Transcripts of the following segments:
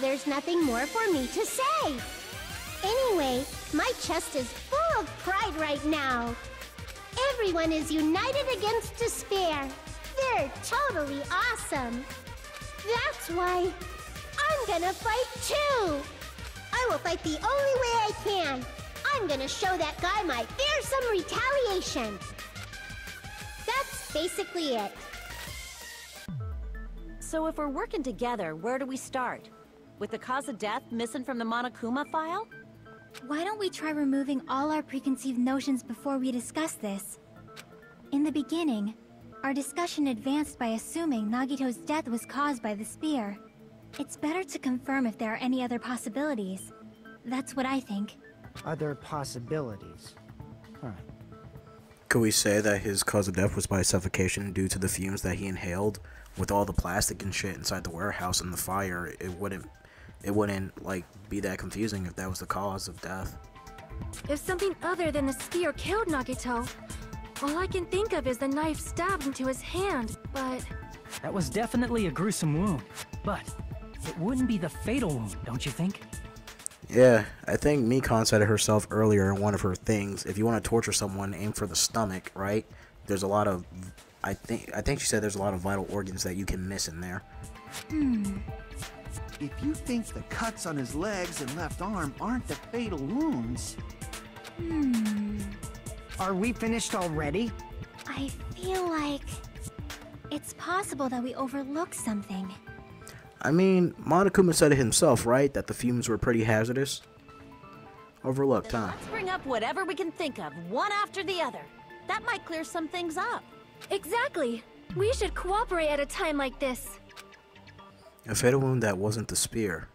there's nothing more for me to say. Anyway, my chest is full of pride right now. Everyone is united against despair. They're totally awesome. That's why I'm gonna fight too. I will fight the only way I can. I'm gonna show that guy my fearsome retaliation. That's basically it. So if we're working together, where do we start? With the cause of death missing from the Monokuma file? Why don't we try removing all our preconceived notions before we discuss this? In the beginning, our discussion advanced by assuming Nagito's death was caused by the spear. It's better to confirm if there are any other possibilities. That's what I think. Other possibilities. Huh. Could we say that his cause of death was by suffocation due to the fumes that he inhaled? With all the plastic and shit inside the warehouse and the fire, it wouldn't, it wouldn't like be that confusing if that was the cause of death. If something other than the spear killed Nagito, all I can think of is the knife stabbed into his hand, but... That was definitely a gruesome wound, but it wouldn't be the fatal wound, don't you think? Yeah, I think Mikan said it herself earlier in one of her things. If you want to torture someone, aim for the stomach, right? There's a lot of, I think, I think she said there's a lot of vital organs that you can miss in there. Hmm. If you think the cuts on his legs and left arm aren't the fatal wounds, Hmm. Are we finished already? I feel like... It's possible that we overlooked something. I mean, Monokuma said it himself, right? That the fumes were pretty hazardous. Overlooked, huh? Let's bring up whatever we can think of, one after the other. That might clear some things up. Exactly! We should cooperate at a time like this. A fatal wound that wasn't the spear.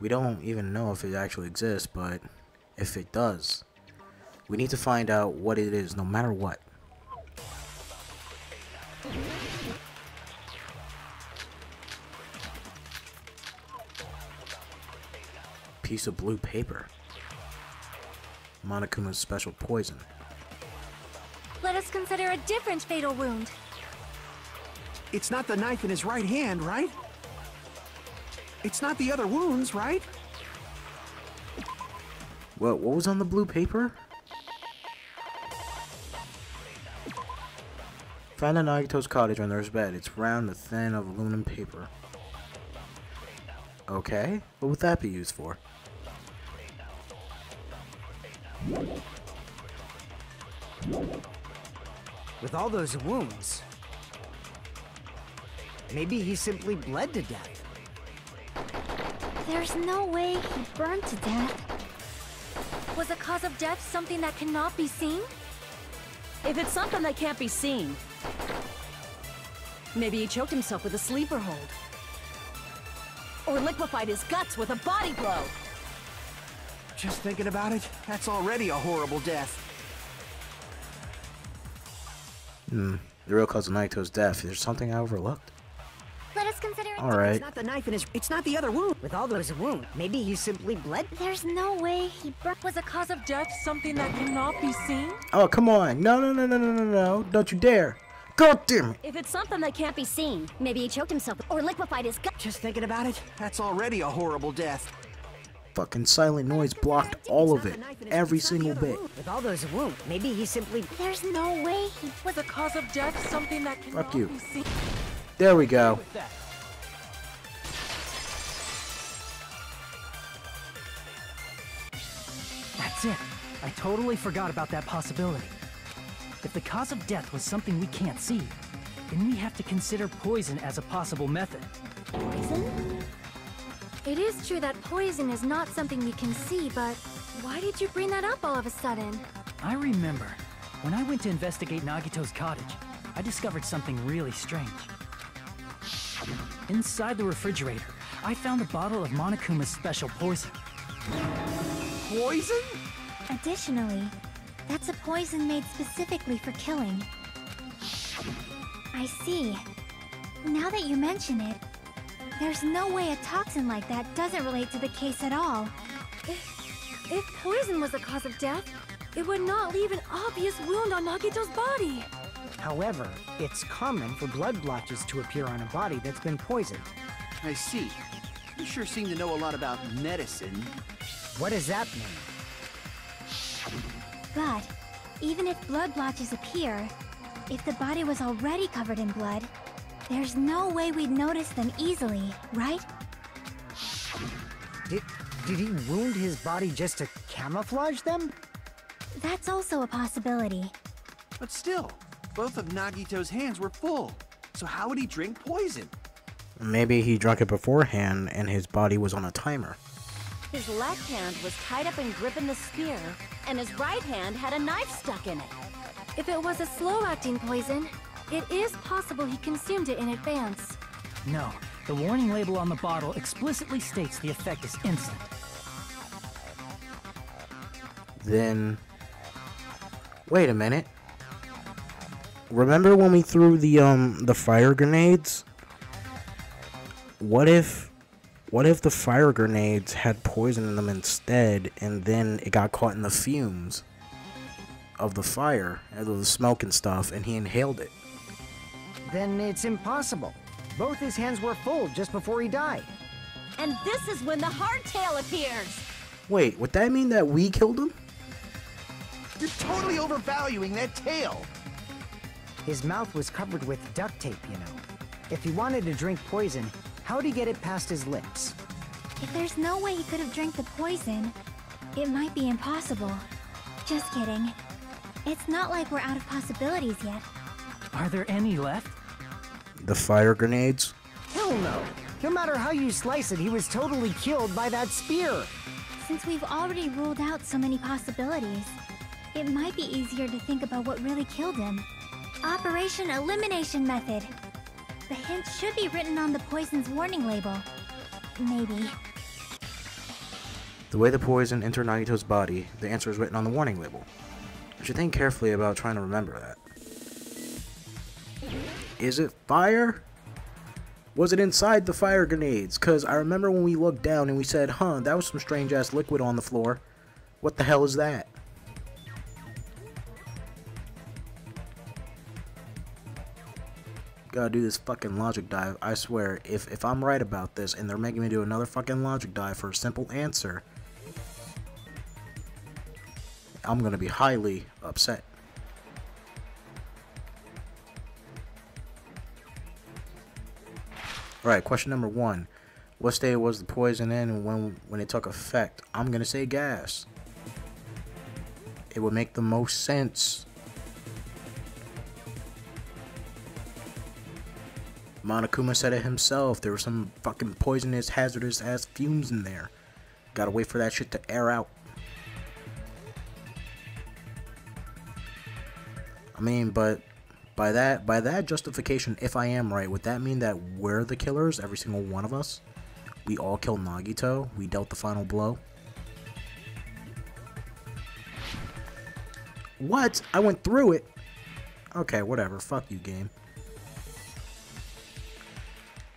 We don't even know if it actually exists, but if it does, we need to find out what it is no matter what. Piece of blue paper. Monokuma's special poison. Let us consider a different fatal wound. It's not the knife in his right hand, right? It's not the other wounds, right? What, what was on the blue paper? Found in Nagito's cottage under his bed. It's round and thin of aluminum paper. Okay, what would that be used for? With all those wounds. Maybe he simply bled to death. There's no way he burned to death. Was the cause of death something that cannot be seen? If it's something that can't be seen, maybe he choked himself with a sleeper hold. Or liquefied his guts with a body blow. Just thinking about it, that's already a horrible death. Hmm, the real cause of Nagito's death. Is there something I overlooked? Let us consider it. Alright. It's not the knife in his. It's not the other wound. With all those wounds, maybe he simply bled. There's no way he. Was a cause of death something that cannot be seen? Oh, come on. No, no, no, no, no, no, no. Don't you dare. God damn it. If it's something that can't be seen, maybe he choked himself or liquefied his gut. Just thinking about it. That's already a horrible death. Fucking silent noise blocked all of it. Every single bit. With all those wounds, maybe he simply. There's no way he... Was a cause of death something that cannot Fuck you. be seen? There we go. That's it. I totally forgot about that possibility. If the cause of death was something we can't see, then we have to consider poison as a possible method. Poison? It is true that poison is not something we can see, but why did you bring that up all of a sudden? I remember, when I went to investigate Nagito's cottage, I discovered something really strange. Inside the refrigerator, I found a bottle of Monokuma's special poison. Poison? Additionally, that's a poison made specifically for killing. I see. Now that you mention it, there's no way a toxin like that doesn't relate to the case at all. If, if poison was the cause of death, it would not leave an obvious wound on Nagito's body. However, it's common for blood blotches to appear on a body that's been poisoned. I see. You sure seem to know a lot about medicine. What does that mean? But, even if blood blotches appear, if the body was already covered in blood, there's no way we'd notice them easily, right? Did, did he wound his body just to camouflage them? That's also a possibility. But still, both of Nagito's hands were full. So how would he drink poison? Maybe he drank it beforehand and his body was on a timer. His left hand was tied up and gripping the spear, and his right hand had a knife stuck in it. If it was a slow-acting poison, it is possible he consumed it in advance. No, the warning label on the bottle explicitly states the effect is instant. Then. Wait a minute. Remember when we threw the um the fire grenades? What if what if the fire grenades had poison in them instead and then it got caught in the fumes of the fire, of the smoke and stuff, and he inhaled it? Then it's impossible. Both his hands were full just before he died. And this is when the hardtail appears. Wait, would that mean that we killed him? You're totally overvaluing that tail. His mouth was covered with duct tape, you know. If he wanted to drink poison, how'd he get it past his lips? If there's no way he could have drank the poison, it might be impossible. Just kidding. It's not like we're out of possibilities yet. Are there any left? The fire grenades? Hell no! No matter how you slice it, he was totally killed by that spear. Since we've already ruled out so many possibilities, it might be easier to think about what really killed him. Operation Elimination Method. The hint should be written on the poison's warning label. Maybe. The way the poison entered Nagito's body, the answer is written on the warning label. You should think carefully about trying to remember that. Is it fire? Was it inside the fire grenades? Because I remember when we looked down and we said, huh, that was some strange ass liquid on the floor. What the hell is that? Gotta do this fucking logic dive. I swear, if, if I'm right about this and they're making me do another fucking logic dive for a simple answer, I'm gonna be highly upset. Alright, question number one. What state was the poison in and when when it took effect? I'm gonna say gas. It would make the most sense. Monokuma said it himself. There was some fucking poisonous, hazardous ass fumes in there. Gotta wait for that shit to air out. I mean, but by that by that justification, if I am right, would that mean that we're the killers, every single one of us? We all killed Nagito. We dealt the final blow. What? I went through it. Okay, whatever. Fuck you, game.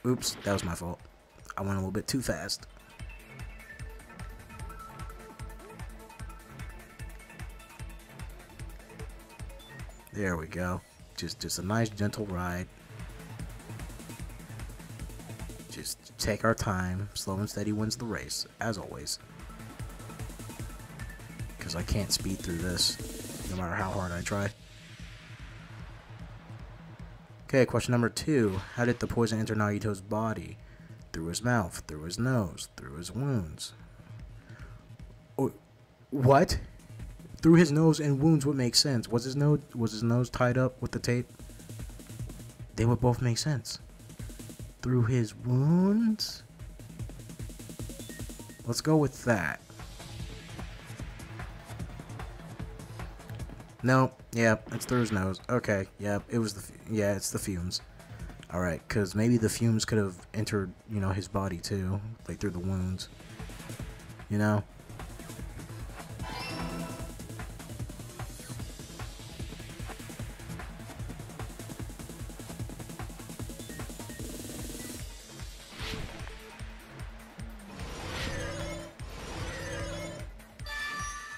Oops, that was my fault. I went a little bit too fast. There we go. Just just a nice gentle ride. Just take our time. Slow and steady wins the race, as always. Because I can't speed through this, no matter how hard I try. Okay, question number two. How did the poison enter Nagito's body? Through his mouth, through his nose, through his wounds. Oh, what? Through his nose and wounds would make sense. Was his nose was his nose tied up with the tape? They would both make sense. Through his wounds? Let's go with that. No, yeah, it's through his nose. Okay, yeah, it was the, yeah, it's the fumes. Alright, because maybe the fumes could have entered, you know, his body too, like through the wounds. You know?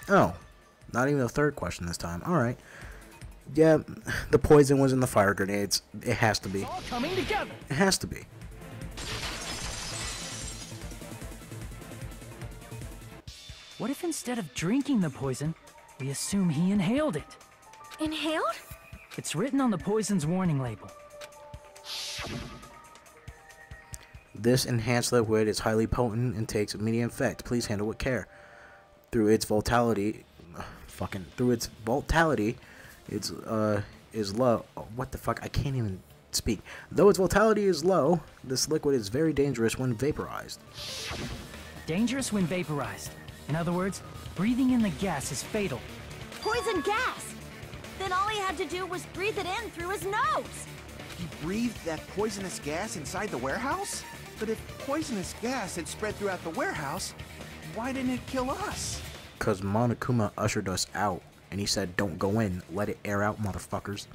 Oh, not even the third question this time. All right. Yeah, the poison was in the fire grenades. It has to be. All coming together. It has to be. What if instead of drinking the poison, we assume he inhaled it? Inhaled? It's written on the poison's warning label. This enhanced liquid is highly potent and takes immediate effect. Please handle with care. Through its volatility, fucking through its volatility, it's uh is low. Oh, what the fuck? I can't even speak. Though its volatility is low, this liquid is very dangerous when vaporized. Dangerous when vaporized. In other words, breathing in the gas is fatal. Poison gas! Then all he had to do was breathe it in through his nose! He breathed that poisonous gas inside the warehouse? But if poisonous gas had spread throughout the warehouse, why didn't it kill us? Cause Monokuma ushered us out, and he said, "Don't go in. Let it air out, motherfuckers."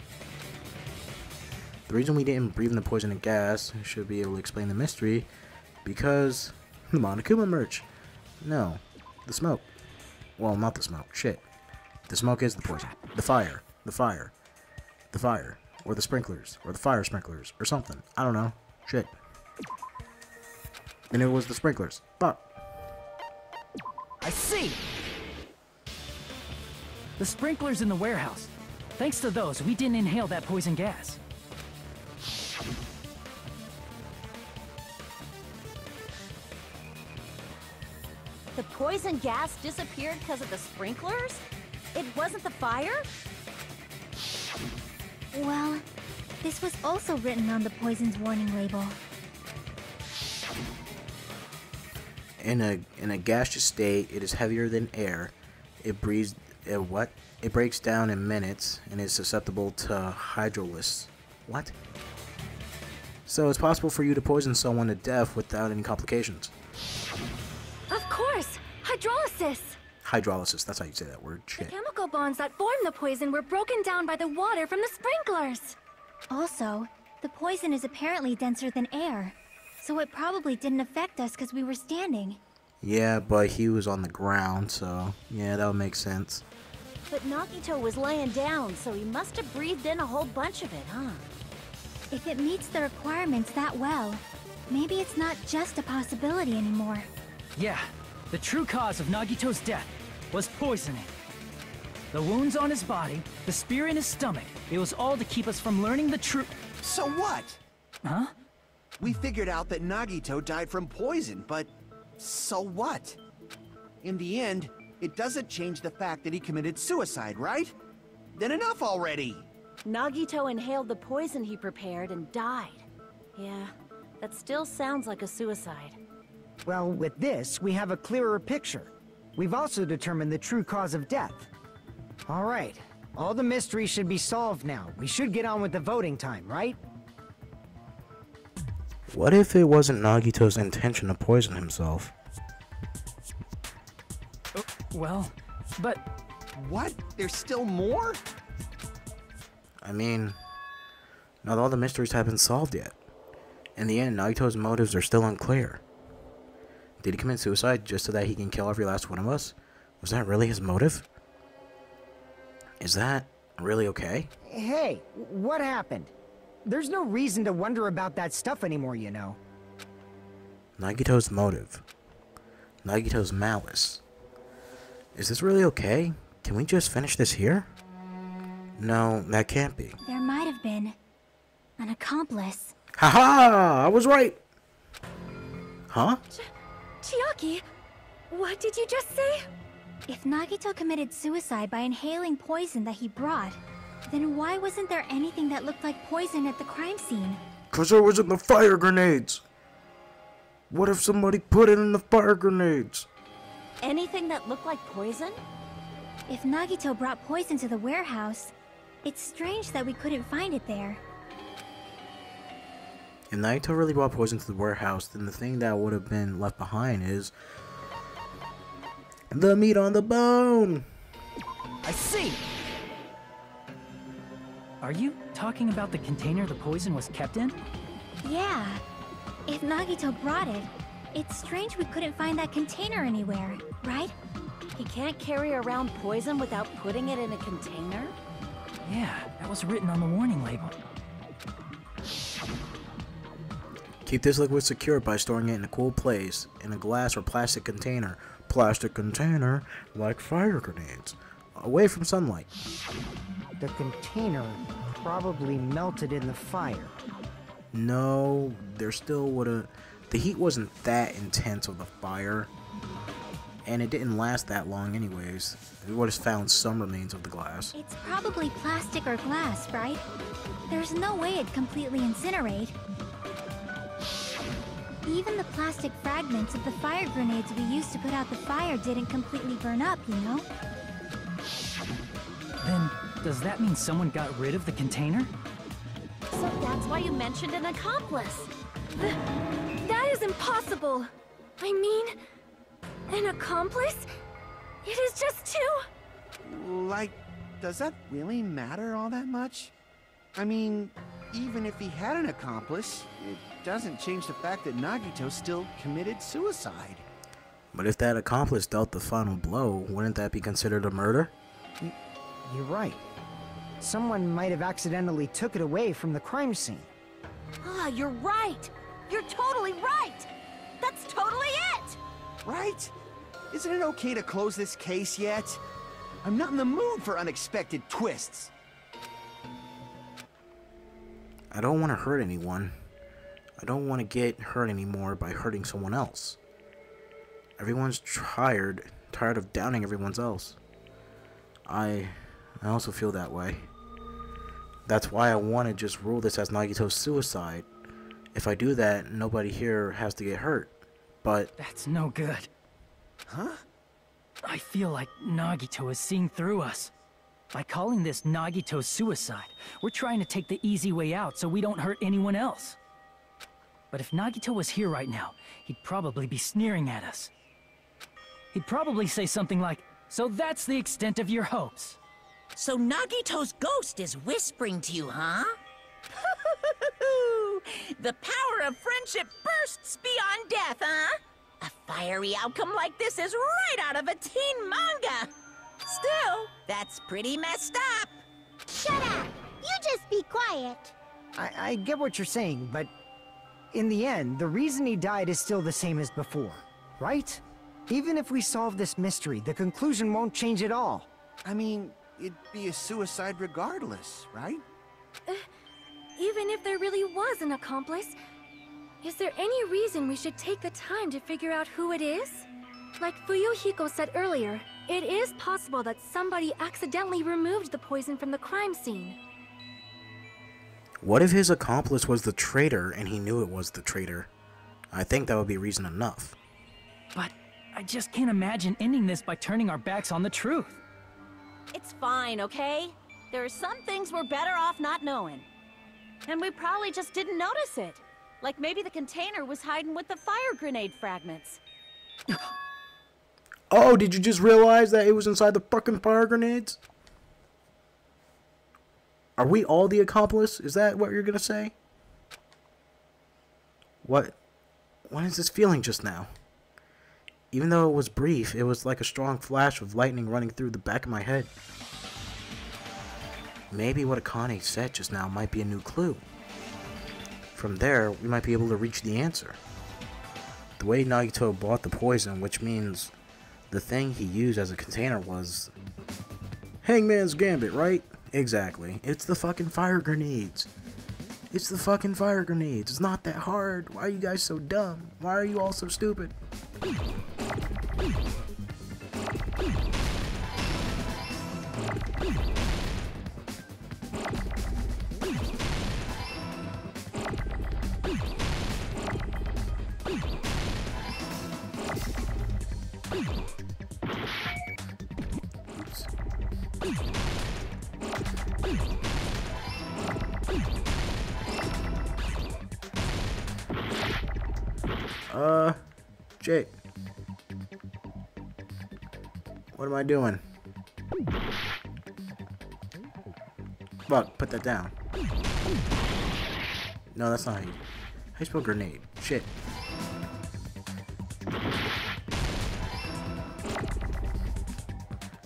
The reason we didn't breathe in the poison and gas should be able to explain the mystery, because the Monokuma merch. No, the smoke. Well, not the smoke. Shit. The smoke is the poison. The fire. The fire. The fire. Or the sprinklers. Or the fire sprinklers. Or something. I don't know. Shit. And it was the sprinklers. Fuck. I see! The sprinklers in the warehouse. Thanks to those, we didn't inhale that poison gas. The poison gas disappeared because of the sprinklers? It wasn't the fire? Well, this was also written on the poison's warning label. In a in a gaseous state, it is heavier than air. It breathes. Uh, what? It breaks down in minutes and is susceptible to hydrolysis. What? So it's possible for you to poison someone to death without any complications. Of course! Hydrolysis! Hydrolysis. That's how you say that word. The chemical bonds that form the poison were broken down by the water from the sprinklers! Also, the poison is apparently denser than air, so it probably didn't affect us because we were standing. Yeah, but he was on the ground, so yeah, that would make sense. But Nagito was laying down, so he must have breathed in a whole bunch of it, huh? If it meets the requirements that well, maybe it's not just a possibility anymore. Yeah, the true cause of Nagito's death was poisoning. The wounds on his body, the spear in his stomach, it was all to keep us from learning the truth. So what? Huh? We figured out that Nagito died from poison, but so what? In the end, it doesn't change the fact that he committed suicide, right? Then enough already! Nagito inhaled the poison he prepared and died. Yeah, that still sounds like a suicide. Well, with this, we have a clearer picture. We've also determined the true cause of death. All right, all the mysteries should be solved now. We should get on with the voting time, right? What if it wasn't Nagito's intention to poison himself? Well, but What? There's still more? I mean, not all the mysteries have been solved yet. In the end, Nagito's motives are still unclear. Did he commit suicide just so that he can kill every last one of us? Was that really his motive? Is that really okay? Hey, what happened? There's no reason to wonder about that stuff anymore, you know. Nagito's motive. Nagito's malice. Is this really okay? Can we just finish this here? No, that can't be. There might have been an accomplice. Haha! I was right! Huh? Chiaki, what did you just say? If Nagito committed suicide by inhaling poison that he brought, then why wasn't there anything that looked like poison at the crime scene? Cause it was in the fire grenades! What if somebody put it in the fire grenades? Anything that looked like poison? If Nagito brought poison to the warehouse, it's strange that we couldn't find it there. If Nagito really brought poison to the warehouse, then the thing that would have been left behind is the meat on the bone. I see! Are you talking about the container the poison was kept in? Yeah. If Nagito brought it, it's strange we couldn't find that container anywhere, right? He can't carry around poison without putting it in a container? Yeah, that was written on the warning label. Keep this liquid secure by storing it in a cool place, in a glass or plastic container. plastic container like fire grenades, away from sunlight. The container probably melted in the fire. No, there still would have. The heat wasn't that intense of the fire, and it didn't last that long, anyways. We would have found some remains of the glass. It's probably plastic or glass, right? There's no way it'd completely incinerate. Even the plastic fragments of the fire grenades we used to put out the fire didn't completely burn up, you know? Then, does that mean someone got rid of the container? So that's why you mentioned an accomplice. That is impossible! I mean, an accomplice? It is just two... Like, does that really matter all that much? I mean, even if he had an accomplice, it doesn't change the fact that Nagito still committed suicide. But if that accomplice dealt the final blow, wouldn't that be considered a murder? You're right. Someone might have accidentally took it away from the crime scene. Ah, you're right. You're totally right. That's totally it. Right? Isn't it okay to close this case yet? I'm not in the mood for unexpected twists. I don't want to hurt anyone. I don't want to get hurt anymore by hurting someone else. Everyone's tired, tired of downing everyone else. I, I also feel that way. That's why I want to just rule this as Nagito's suicide. If I do that, nobody here has to get hurt. But That's no good. Huh? I feel like Nagito is seeing through us. By calling this Nagito's suicide, we're trying to take the easy way out so we don't hurt anyone else. But if Nagito was here right now, he'd probably be sneering at us. He'd probably say something like, So that's the extent of your hopes. So Nagito's ghost is whispering to you, huh? the power of friendship bursts beyond death, huh? A fiery outcome like this is right out of a teen manga. Still, that's pretty messed up. Shut up! You just be quiet. I, I get what you're saying, but in the end, the reason he died is still the same as before, right? Even if we solve this mystery, the conclusion won't change at all. I mean, it'd be a suicide regardless, right? Uh, Even if there really was an accomplice, is there any reason we should take the time to figure out who it is? Like Fuyuhiko said earlier, it is possible that somebody accidentally removed the poison from the crime scene. what if his accomplice was the traitor and he knew it was the traitor? I think that would be reason enough. But I just can't imagine ending this by turning our backs on the truth. It's fine, okay? There are some things we're better off not knowing. And we probably just didn't notice it. Like maybe the container was hiding with the fire grenade fragments. Oh, did you just realize that it was inside the fucking fire grenades? Are we all the accomplice? Is that what you're gonna say? What? What is this feeling just now? Even though it was brief, it was like a strong flash of lightning running through the back of my head. Maybe what Akane said just now might be a new clue. From there, we might be able to reach the answer. The way Nagito bought the poison, which means the thing he used as a container was Hangman's Gambit, right? Exactly. It's the fucking fire grenades. It's the fucking fire grenades. It's not that hard. Why are you guys so dumb? Why are you all so stupid? I doing? Fuck, put that down. No, that's not how you... How you spell grenade? Shit.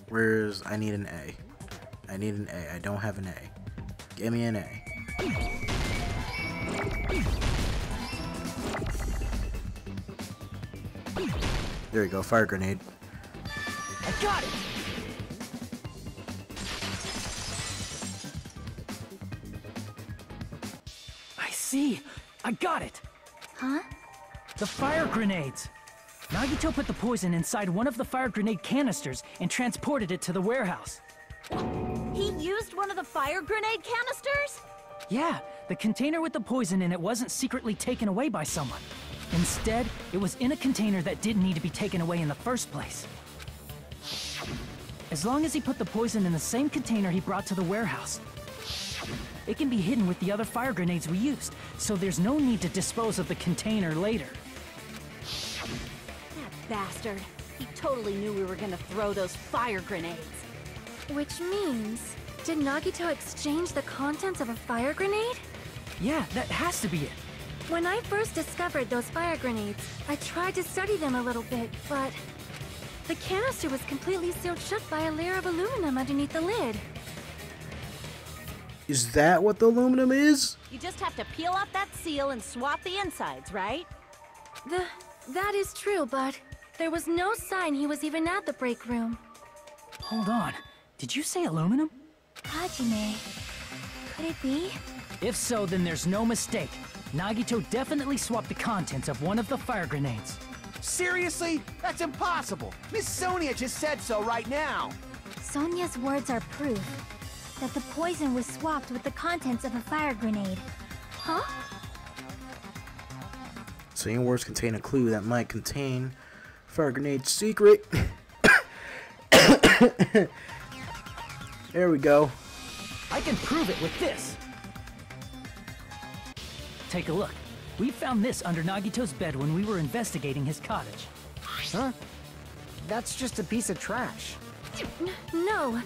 Where's... I need an A. I need an A. I don't have an A. Give me an A. There you go, fire grenade. Got it! I see. I got it. Huh? The fire grenades. Nagito put the poison inside one of the fire grenade canisters and transported it to the warehouse. He used one of the fire grenade canisters? Yeah, the container with the poison in it wasn't secretly taken away by someone. Instead, it was in a container that didn't need to be taken away in the first place. As long as he put the poison in the same container he brought to the warehouse, it can be hidden with the other fire grenades we used, so there's no need to dispose of the container later. That bastard. He totally knew we were gonna throw those fire grenades. Which means, did Nagito exchange the contents of a fire grenade? Yeah, that has to be it. When I first discovered those fire grenades, I tried to study them a little bit, but the canister was completely sealed shut by a layer of aluminum underneath the lid. Is that what the aluminum is? You just have to peel off that seal and swap the insides, right? The that is true, but there was no sign he was even at the break room. Hold on. Did you say aluminum? Hajime. Could it be? If so, then there's no mistake. Nagito definitely swapped the contents of one of the fire grenades. Seriously? That's impossible. Miss Sonia just said so right now. Sonia's words are proof that the poison was swapped with the contents of a fire grenade. Huh? Saying words contain a clue that might contain fire grenade secret. there we go. I can prove it with this. Take a look. We found this under Nagito's bed when we were investigating his cottage. Huh? That's just a piece of trash. No,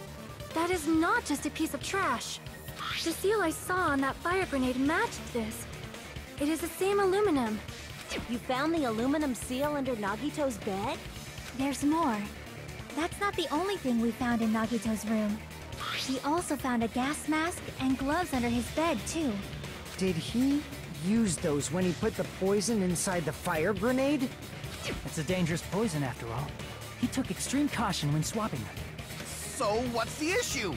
that is not just a piece of trash. The seal I saw on that fire grenade matched this. It is the same aluminum. You found the aluminum seal under Nagito's bed? There's more. That's not the only thing we found in Nagito's room. We also found a gas mask and gloves under his bed, too. Did he use those when he put the poison inside the fire grenade? It's a dangerous poison after all. He took extreme caution when swapping them. So what's the issue?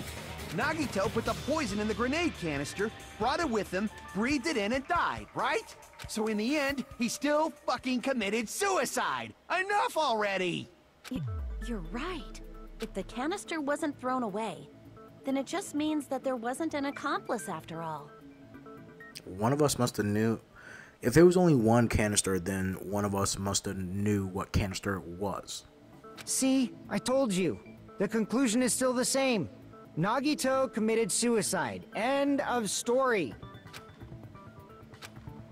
Nagito put the poison in the grenade canister, brought it with him, breathed it in, and died, right? So in the end, he still fucking committed suicide. Enough already! Y- You're right. If the canister wasn't thrown away, then it just means that there wasn't an accomplice after all. One of us must have knew. If there was only one canister, then one of us must have knew what canister it was. See, I told you. The conclusion is still the same. Nagito committed suicide. End of story.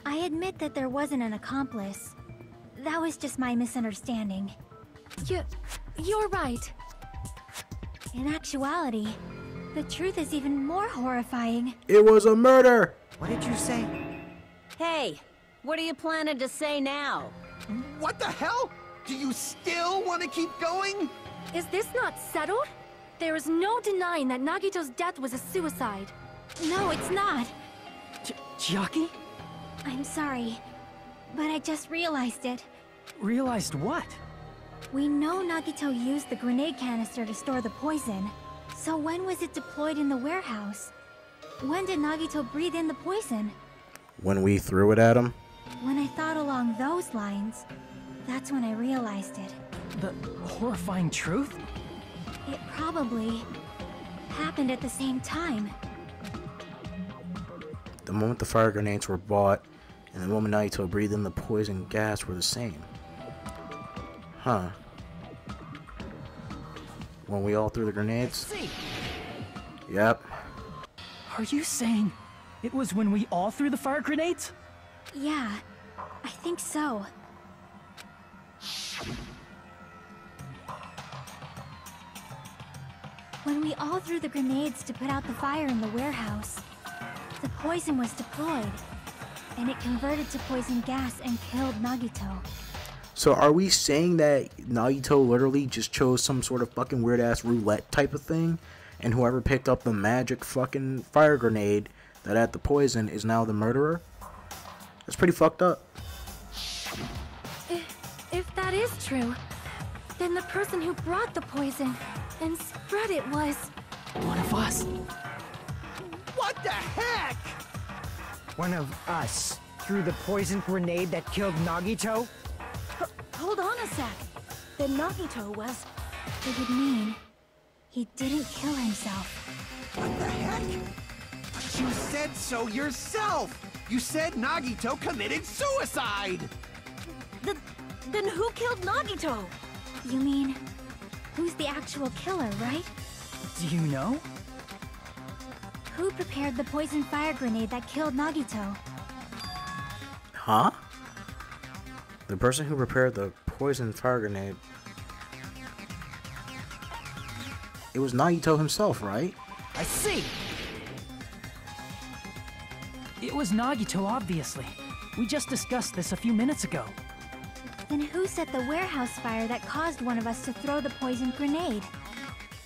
I admit that there wasn't an accomplice. That was just my misunderstanding. You, you're right. In actuality, the truth is even more horrifying. It was a murder! What did you say? Hey, what are you planning to say now? What the hell? Do you still want to keep going? Is this not settled? There is no denying that Nagito's death was a suicide. No, it's not. Ch- Chiaki? I'm sorry, but I just realized it. Realized what? We know Nagito used the grenade canister to store the poison. So when was it deployed in the warehouse? When did Nagito breathe in the poison? When we threw it at him? When I thought along those lines, that's when I realized it. The horrifying truth? It probably happened at the same time. The moment the fire grenades were bought and the moment Nagito breathed in the poison gas were the same. Huh. When we all threw the grenades? Yep. Are you saying it was when we all threw the fire grenades? Yeah, I think so. When we all threw the grenades to put out the fire in the warehouse, the poison was deployed, and it converted to poison gas and killed Nagito. So are we saying that Nagito literally just chose some sort of fucking weird ass roulette type of thing? And whoever picked up the magic fucking fire grenade that had the poison is now the murderer? That's pretty fucked up. If, if that is true, Then the person who brought the poison and spread it was... One of us. What the heck? One of us threw the poison grenade that killed Nagito? Hold on a sec. Then Nagito was... It would mean he didn't kill himself. What the heck? But you said so yourself! You said Nagito committed suicide! Th then who killed Nagito? You mean, who's the actual killer, right? Do you know? Who prepared the poison fire grenade that killed Nagito? Huh? The person who prepared the poison fire grenade. It was Nagito himself, right? I see! It was Nagito, obviously. We just discussed this a few minutes ago. Then who set the warehouse fire that caused one of us to throw the poison grenade?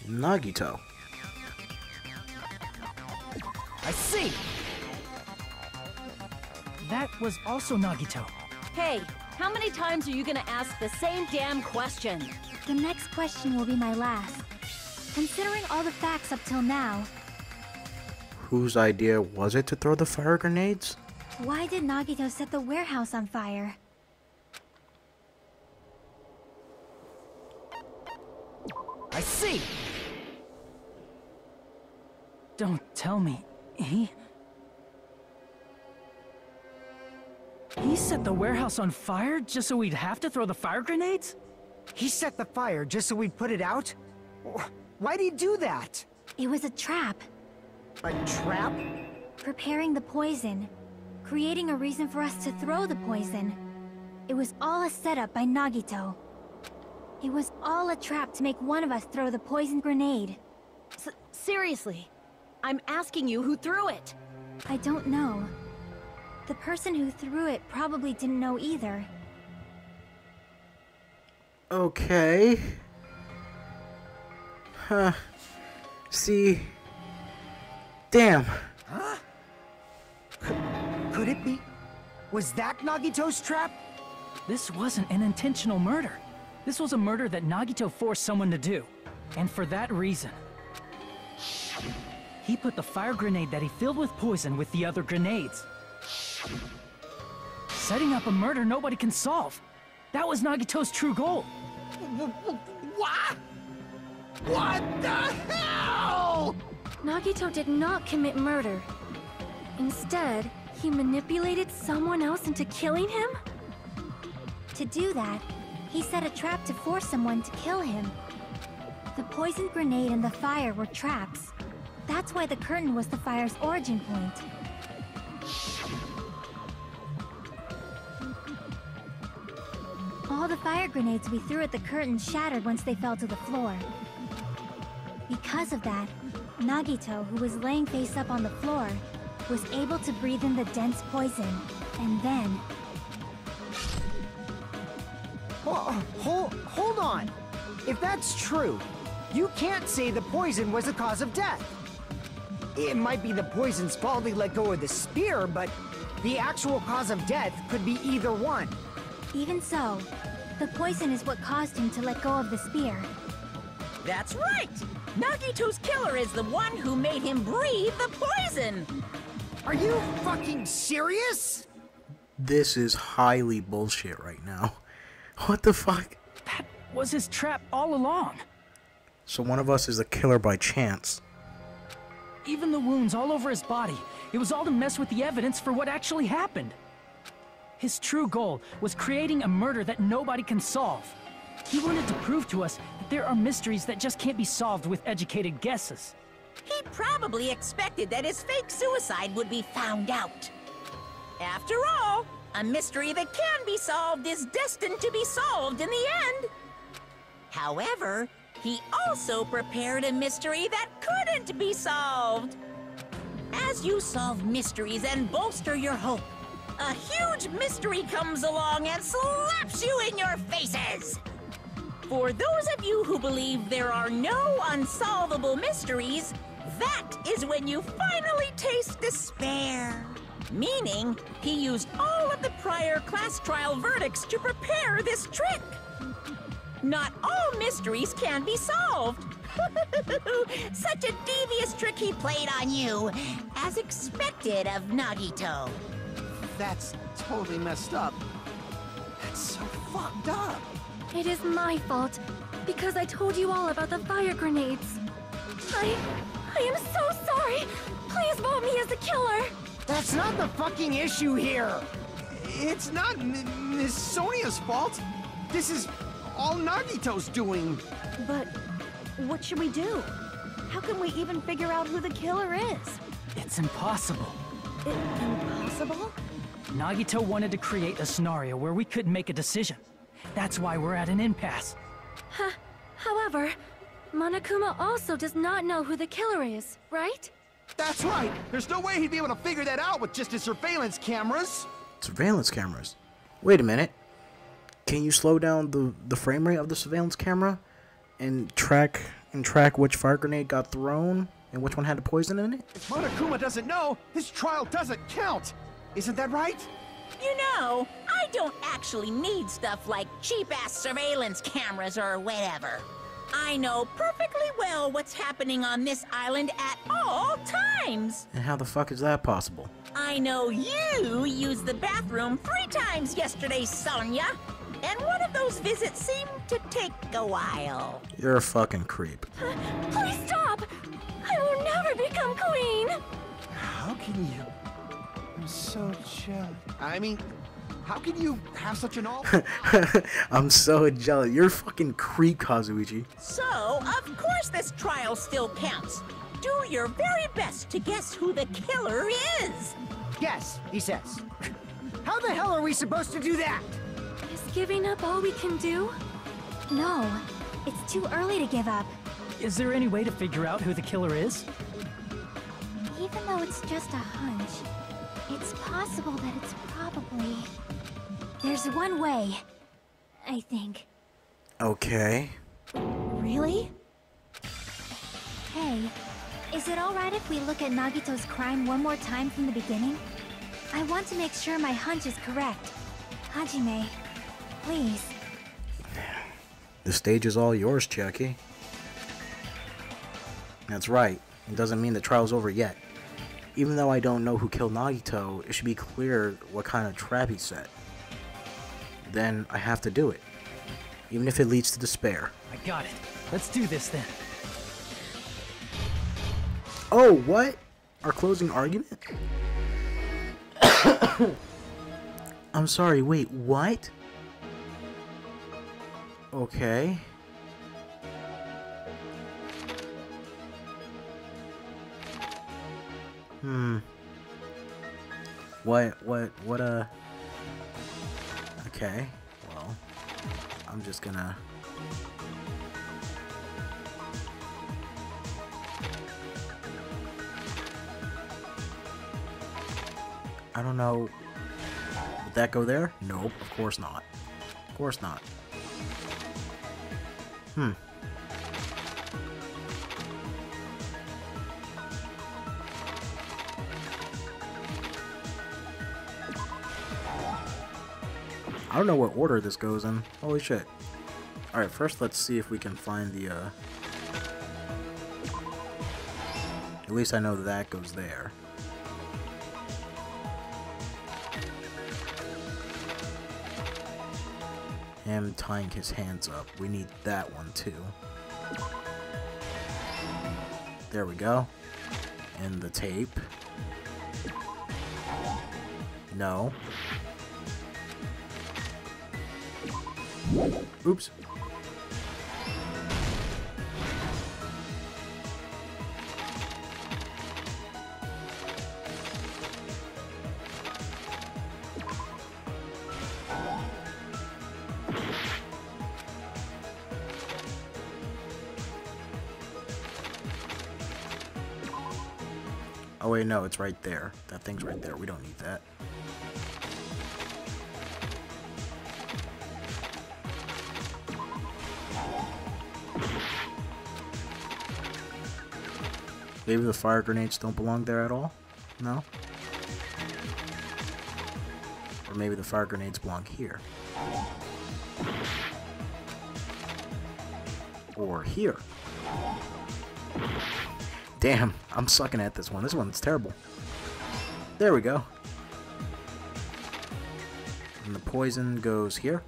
Nagito. I see! That was also Nagito. Hey, how many times are you gonna ask the same damn question? The next question will be my last. Considering all the facts up till now, Whose idea was it to throw the fire grenades? why did Nagito set the warehouse on fire? I see! Don't tell me. He... He set the warehouse on fire just so we'd have to throw the fire grenades? He set the fire just so we'd put it out? Wh- Why'd he do that? It was a trap. A trap? Preparing the poison. Creating a reason for us to throw the poison. It was all a setup by Nagito. It was all a trap to make one of us throw the poison grenade. S seriously, I'm asking you who threw it. I don't know. The person who threw it probably didn't know either. Okay. Huh. See. Damn. Huh? Could it be? Was that Nagito's trap? This wasn't an intentional murder. This was a murder that Nagito forced someone to do. And for that reason, he put the fire grenade that he filled with poison with the other grenades. Setting up a murder nobody can solve. That was Nagito's true goal. What? What the hell? Nagito did not commit murder. Instead, he manipulated someone else into killing him? To do that, he set a trap to force someone to kill him. The poison grenade and the fire were traps. That's why the curtain was the fire's origin point. All the fire grenades we threw at the curtain shattered once they fell to the floor. Because of that, Nagito, who was laying face up on the floor, was able to breathe in the dense poison, and then Hold, hold, hold on! If that's true, you can't say the poison was the cause of death. It might be the poison's fault let go of the spear, but the actual cause of death could be either one. Even so, the poison is what caused him to let go of the spear. That's right! Nagito's killer is the one who made him breathe the poison! Are you fucking serious? This is highly bullshit right now. What the fuck? That was his trap all along. So one of us is the killer by chance. Even the wounds all over his body, it was all to mess with the evidence for what actually happened. His true goal was creating a murder that nobody can solve. He wanted to prove to us that there are mysteries that just can't be solved with educated guesses. He probably expected that his fake suicide would be found out. After all, a mystery that can be solved is destined to be solved in the end. However, he also prepared a mystery that couldn't be solved. As you solve mysteries and bolster your hope, a huge mystery comes along and slaps you in your faces. For those of you who believe there are no unsolvable mysteries, that is when you finally taste despair. Meaning, he used all of the prior class trial verdicts to prepare this trick. not all mysteries can be solved. Such a devious trick he played on you, as expected of Nagito. That's totally messed up. That's so fucked up. It is my fault, because I told you all about the fire grenades. I... I am so sorry! Please vote me as the killer! That's not the fucking issue here! It's not M Miss Sonia's fault. This is all Nagito's doing. But what should we do? How can we even figure out who the killer is? It's impossible. It, impossible? Nagito wanted to create a scenario where we couldn't make a decision. That's why we're at an impasse. Huh. However, Monokuma also does not know who the killer is, right? That's right. There's no way he'd be able to figure that out with just his surveillance cameras. Surveillance cameras. Wait a minute. Can you slow down the, the frame rate of the surveillance camera and track and track which fire grenade got thrown and which one had the poison in it? If Monokuma doesn't know, his trial doesn't count. Isn't that right? You know, I don't actually need stuff like cheap-ass surveillance cameras or whatever. I know perfectly well what's happening on this island at all times. And how the fuck is that possible? I know you used the bathroom three times yesterday, Sonia. And one of those visits seemed to take a while. You're a fucking creep. Please stop! I will never become queen! How can you? I'm so jealous. I mean, how can you have such an all? I'm so jealous. You're a fucking creep, Kazuichi. So, of course this trial still counts. Do your very best to guess who the killer is. Guess, he says. How the hell are we supposed to do that? Is giving up all we can do? No, it's too early to give up. Is there any way to figure out who the killer is? Even though it's just a hunch, it's possible that it's probably... There's one way, I think. Okay. Really? Hey, is it alright if we look at Nagito's crime one more time from the beginning? I want to make sure my hunch is correct. Hajime, please. The stage is all yours, Chiaki. That's right. It doesn't mean the trial's over yet. Even though I don't know who killed Nagito, it should be clear what kind of trap he set. Then I have to do it. Even if it leads to despair. I got it. Let's do this then. Oh, what? Our closing argument? I'm sorry, wait, what? Okay. Hmm. What, what, what, uh... Okay, well, I'm just gonna... I don't know. Would that go there? Nope, of course not. Of course not. Hmm. I don't know what order this goes in. Holy shit. Alright, first let's see if we can find the, uh... At least I know that, goes there. Him tying his hands up. We need that one too. There we go. And the tape. No. Oops. Oh wait, no, it's right there. That thing's right there. We don't need that. Maybe the fire grenades don't belong there at all? No? Or maybe the fire grenades belong here. or here. Damn, I'm sucking at this one. This one's terrible. There we go. And the poison goes here.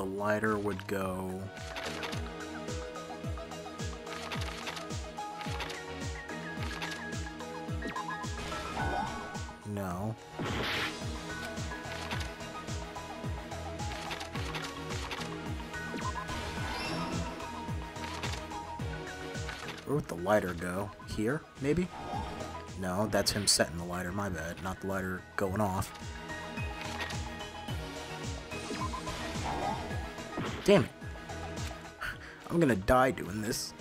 The lighter would go... No. Where would the lighter go? Here, maybe? No, that's him setting the lighter, my bad. Not the lighter going off. Damn it. I'm gonna die doing this.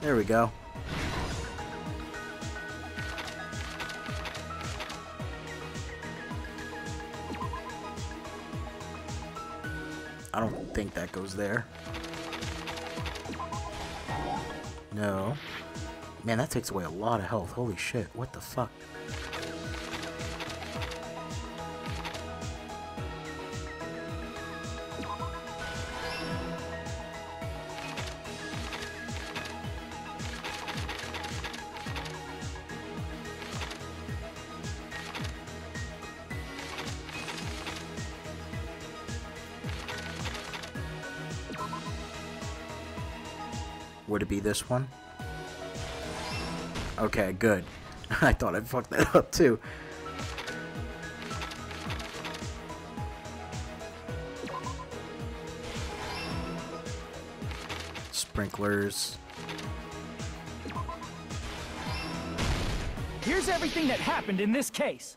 There we go. I don't think that goes there. No. Man, that takes away a lot of health. Holy shit. What the fuck? This one? Okay, good. I thought I fucked that up too. Sprinklers. Here's everything that happened in this case.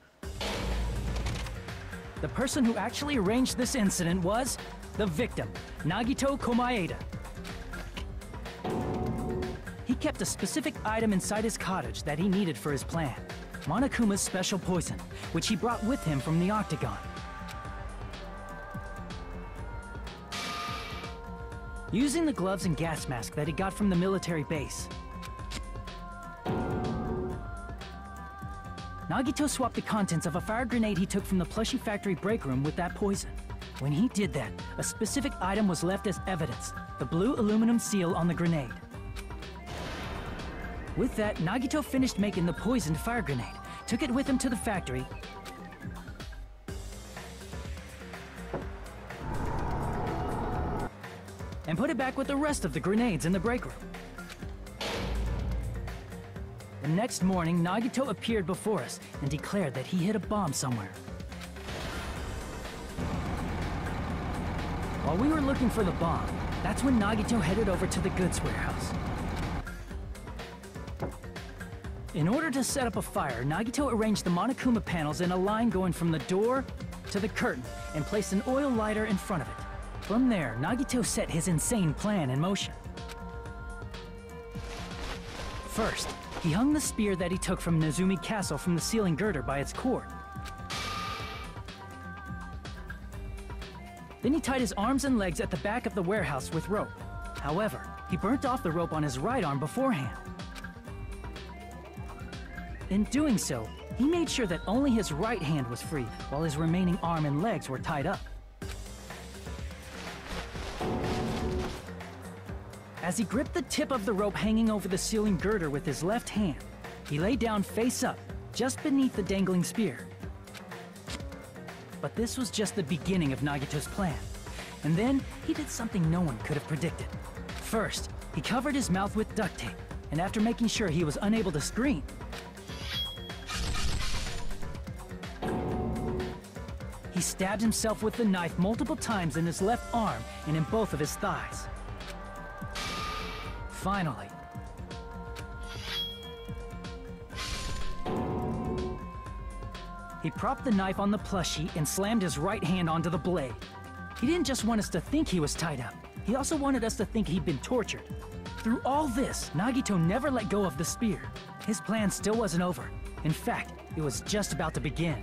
The person who actually arranged this incident was the victim, Nagito Komaeda. Kept a specific item inside his cottage that he needed for his plan. Monokuma's special poison, which he brought with him from the Octagon. Using the gloves and gas mask that he got from the military base, Nagito swapped the contents of a fire grenade he took from the plushie factory break room with that poison. When he did that, a specific item was left as evidence, the blue aluminum seal on the grenade. With that, Nagito finished making the poisoned fire grenade, took it with him to the factory, and put it back with the rest of the grenades in the break room. The next morning, Nagito appeared before us and declared that he hid a bomb somewhere. While we were looking for the bomb, that's when Nagito headed over to the goods warehouse. In order to set up a fire, Nagito arranged the Monokuma panels in a line going from the door to the curtain and placed an oil lighter in front of it. From there, Nagito set his insane plan in motion. First, he hung the spear that he took from Nezumi Castle from the ceiling girder by its cord. Then he tied his arms and legs at the back of the warehouse with rope. However, he burnt off the rope on his right arm beforehand. In doing so, he made sure that only his right hand was free, while his remaining arm and legs were tied up. As he gripped the tip of the rope hanging over the ceiling girder with his left hand, he lay down face up, just beneath the dangling spear. But this was just the beginning of Nagito's plan. And then, he did something no one could have predicted. First, he covered his mouth with duct tape, and after making sure he was unable to scream, he stabbed himself with the knife multiple times in his left arm and in both of his thighs. Finally, he propped the knife on the plushie and slammed his right hand onto the blade. He didn't just want us to think he was tied up, he also wanted us to think he'd been tortured. Through all this, Nagito never let go of the spear. His plan still wasn't over. In fact, it was just about to begin.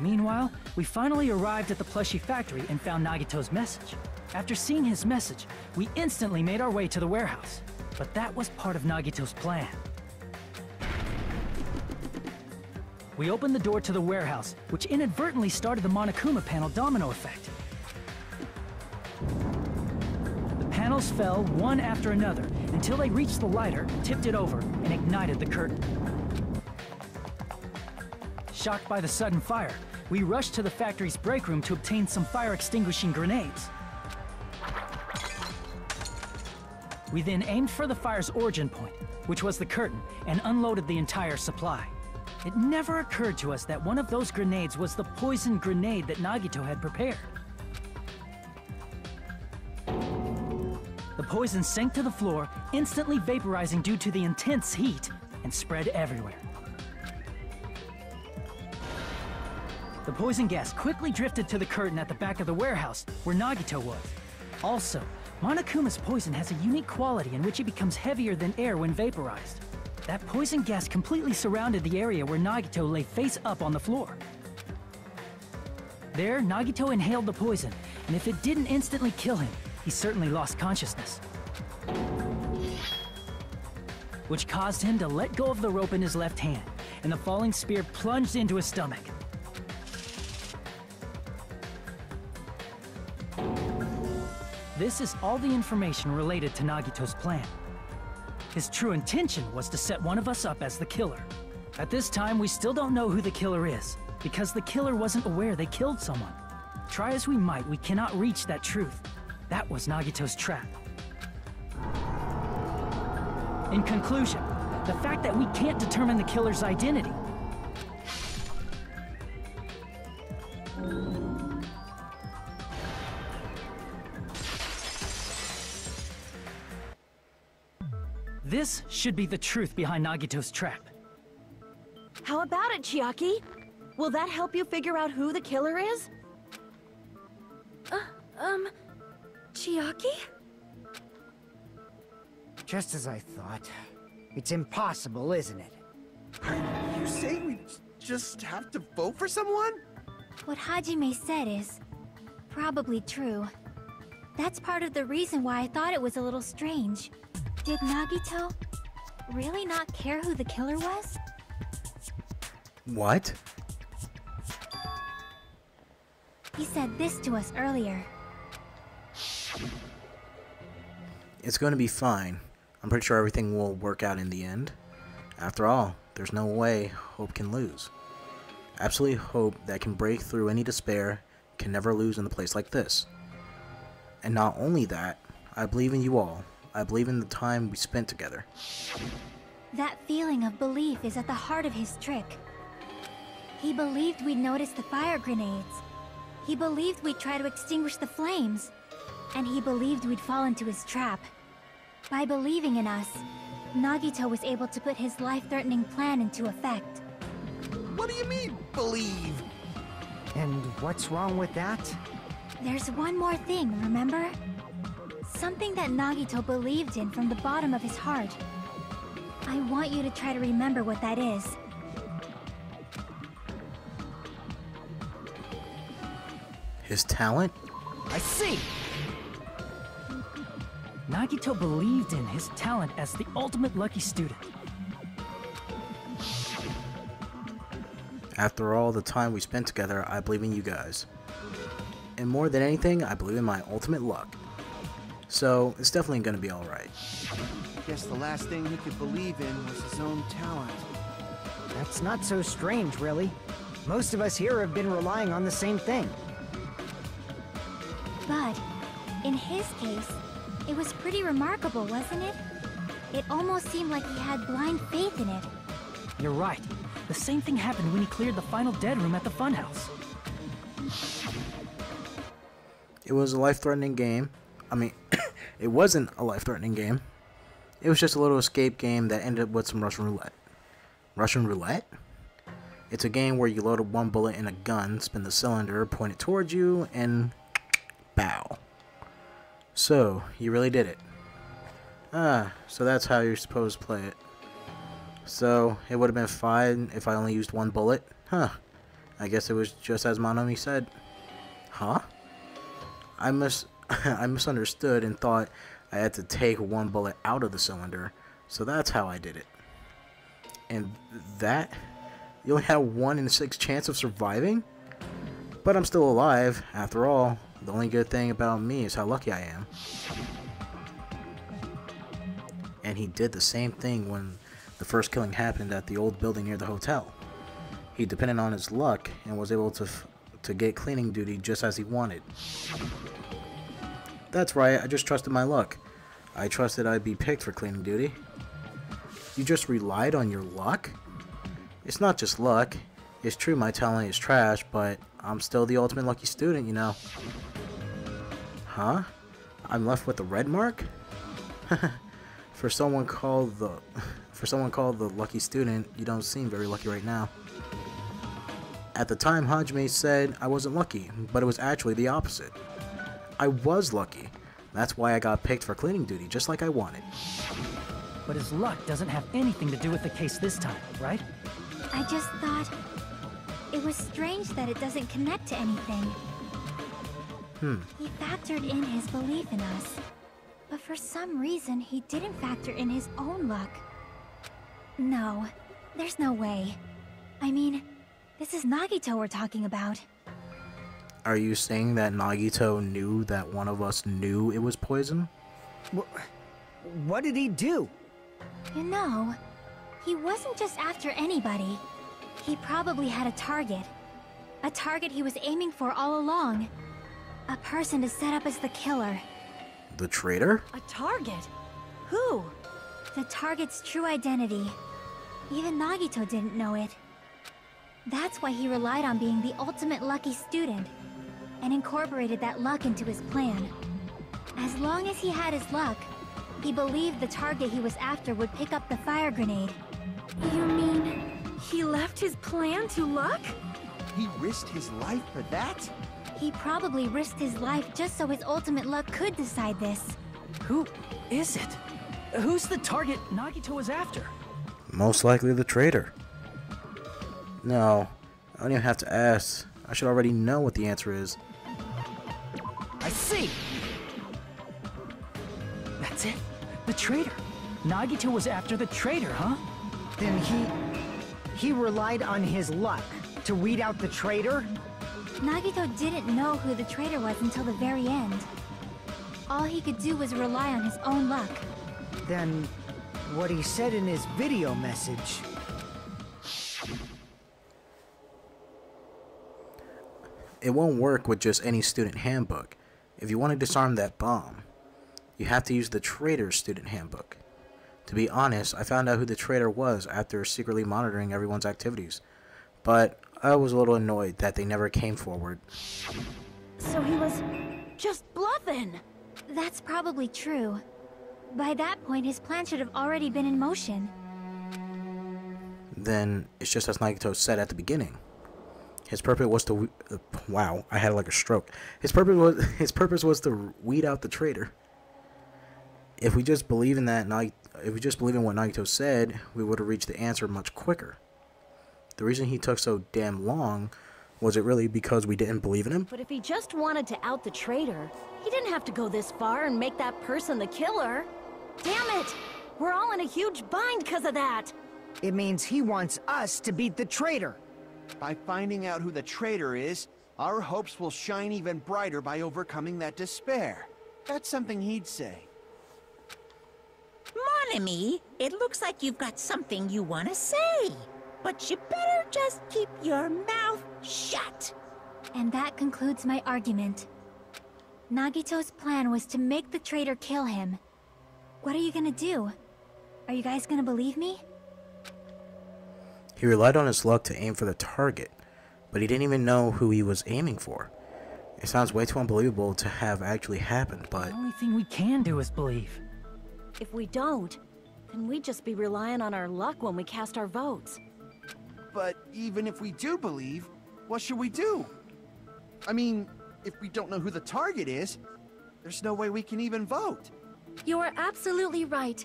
Meanwhile, we finally arrived at the plushie factory and found Nagito's message. After seeing his message, we instantly made our way to the warehouse. But that was part of Nagito's plan. We opened the door to the warehouse, which inadvertently started the Monokuma panel domino effect. The panels fell one after another until they reached the lighter, tipped it over, and ignited the curtain. Shocked by the sudden fire, we rushed to the factory's break room to obtain some fire extinguishing grenades. We then aimed for the fire's origin point, which was the curtain, and unloaded the entire supply. It never occurred to us that one of those grenades was the poison grenade that Nagito had prepared. The poison sank to the floor, instantly vaporizing due to the intense heat, and spread everywhere. The poison gas quickly drifted to the curtain at the back of the warehouse, where Nagito was. Also, Monokuma's poison has a unique quality in which it becomes heavier than air when vaporized. That poison gas completely surrounded the area where Nagito lay face up on the floor. There, Nagito inhaled the poison, and if it didn't instantly kill him, he certainly lost consciousness. Which caused him to let go of the rope in his left hand, and the falling spear plunged into his stomach. This is all the information related to Nagito's plan. His true intention was to set one of us up as the killer. At this time, we still don't know who the killer is, because the killer wasn't aware they killed someone. Try as we might, we cannot reach that truth. That was Nagito's trap. In conclusion, the fact that we can't determine the killer's identity This should be the truth behind Nagito's trap. How about it, Chiaki? Will that help you figure out who the killer is? Uh, um, Chiaki? Just as I thought. It's impossible, isn't it? You say we just have to vote for someone? What Hajime said is probably true. That's part of the reason why I thought it was a little strange. Did Nagito really not care who the killer was? What? He said this to us earlier. It's going to be fine. I'm pretty sure everything will work out in the end. After all, there's no way hope can lose. Absolutely hope that can break through any despair can never lose in a place like this. And not only that, I believe in you all. I believe in the time we spent together. That feeling of belief is at the heart of his trick. He believed we'd notice the fire grenades. He believed we'd try to extinguish the flames. And he believed we'd fall into his trap. By believing in us, Nagito was able to put his life-threatening plan into effect. What do you mean, believe? And what's wrong with that? There's one more thing, remember? Something that Nagito believed in from the bottom of his heart. I want you to try to remember what that is. His talent? I see! Nagito believed in his talent as the ultimate lucky student. After all the time we spent together, I believe in you guys. And more than anything, I believe in my ultimate luck. So, it's definitely gonna be alright. I Guess the last thing he could believe in was his own talent. That's not so strange, really. Most of us here have been relying on the same thing. But, in his case, it was pretty remarkable, wasn't it? It almost seemed like he had blind faith in it. You're right. The same thing happened when he cleared the final dead room at the funhouse. It was a life-threatening game. I mean, it wasn't a life-threatening game. It was just a little escape game that ended up with some Russian roulette. Russian roulette? It's a game where you load one bullet in a gun, spin the cylinder, point it towards you, and bow. So, you really did it. Ah, so that's how you're supposed to play it. So, it would have been fine if I only used one bullet? Huh. I guess it was just as Monomi said. Huh? I mis I misunderstood and thought I had to take one bullet out of the cylinder, so that's how I did it. And that, you only have one in six chance of surviving? But I'm still alive, after all. The only good thing about me is how lucky I am. And he did the same thing when the first killing happened at the old building near the hotel. He depended on his luck and was able to to get cleaning duty just as he wanted. That's right, I just trusted my luck. I trusted I'd be picked for cleaning duty. You just relied on your luck? It's not just luck. It's true my talent is trash, but I'm still the ultimate lucky student, you know. Huh? I'm left with a red mark? for someone called the for someone called the lucky student, you don't seem very lucky right now. At the time, Hajime said I wasn't lucky, but it was actually the opposite. I was lucky. That's why I got picked for cleaning duty, just like I wanted. But his luck doesn't have anything to do with the case this time, right? I just thought... It was strange that it doesn't connect to anything. Hmm. He factored in his belief in us. But for some reason, he didn't factor in his own luck. No, there's no way. I mean, this is Nagito we're talking about. Are you saying that Nagito knew that one of us knew it was poison? What did he do? You know, he wasn't just after anybody. He probably had a target. A target he was aiming for all along. A person to set up as the killer. The traitor? A target? Who? The target's true identity. Even Nagito didn't know it. That's why he relied on being the ultimate lucky student, and incorporated that luck into his plan. As long as he had his luck, he believed the target he was after would pick up the fire grenade. You mean he left his plan to luck? He risked his life for that? He probably risked his life just so his ultimate luck could decide this. Who is it? Who's the target Nagito was after? Most likely the traitor. No, I don't even have to ask. I should already know what the answer is. I see! That's it. The traitor. Nagito was after the traitor, huh? Then he... he relied on his luck to weed out the traitor? Nagito didn't know who the traitor was until the very end. All he could do was rely on his own luck. Then what he said in his video message... It won't work with just any student handbook. If you want to disarm that bomb, you have to use the traitor's student handbook. To be honest, I found out who the traitor was after secretly monitoring everyone's activities. But I was a little annoyed that they never came forward. So he was just bluffing. That's probably true. By that point, his plan should have already been in motion. Then it's just as Nagito said at the beginning. His purpose was to uh, wow, I had like a stroke. His purpose was his purpose was to weed out the traitor. If we just believe in that Nag, if we just believe in what Nagito said, we would have reached the answer much quicker. The reason he took so damn long was it really because we didn't believe in him? But if he just wanted to out the traitor, he didn't have to go this far and make that person the killer. Damn it! We're all in a huge bind because of that! It means he wants us to beat the traitor. By finding out who the traitor is, our hopes will shine even brighter by overcoming that despair. That's something he'd say. Monomi, it looks like you've got something you want to say. But you better just keep your mouth shut. And that concludes my argument. Nagito's plan was to make the traitor kill him. What are you gonna do? Are you guys gonna believe me? He relied on his luck to aim for the target, but he didn't even know who he was aiming for. It sounds way too unbelievable to have actually happened, but... The only thing we can do is believe. If we don't, then we'd just be relying on our luck when we cast our votes. But even if we do believe, what should we do? I mean, if we don't know who the target is, there's no way we can even vote. You are absolutely right.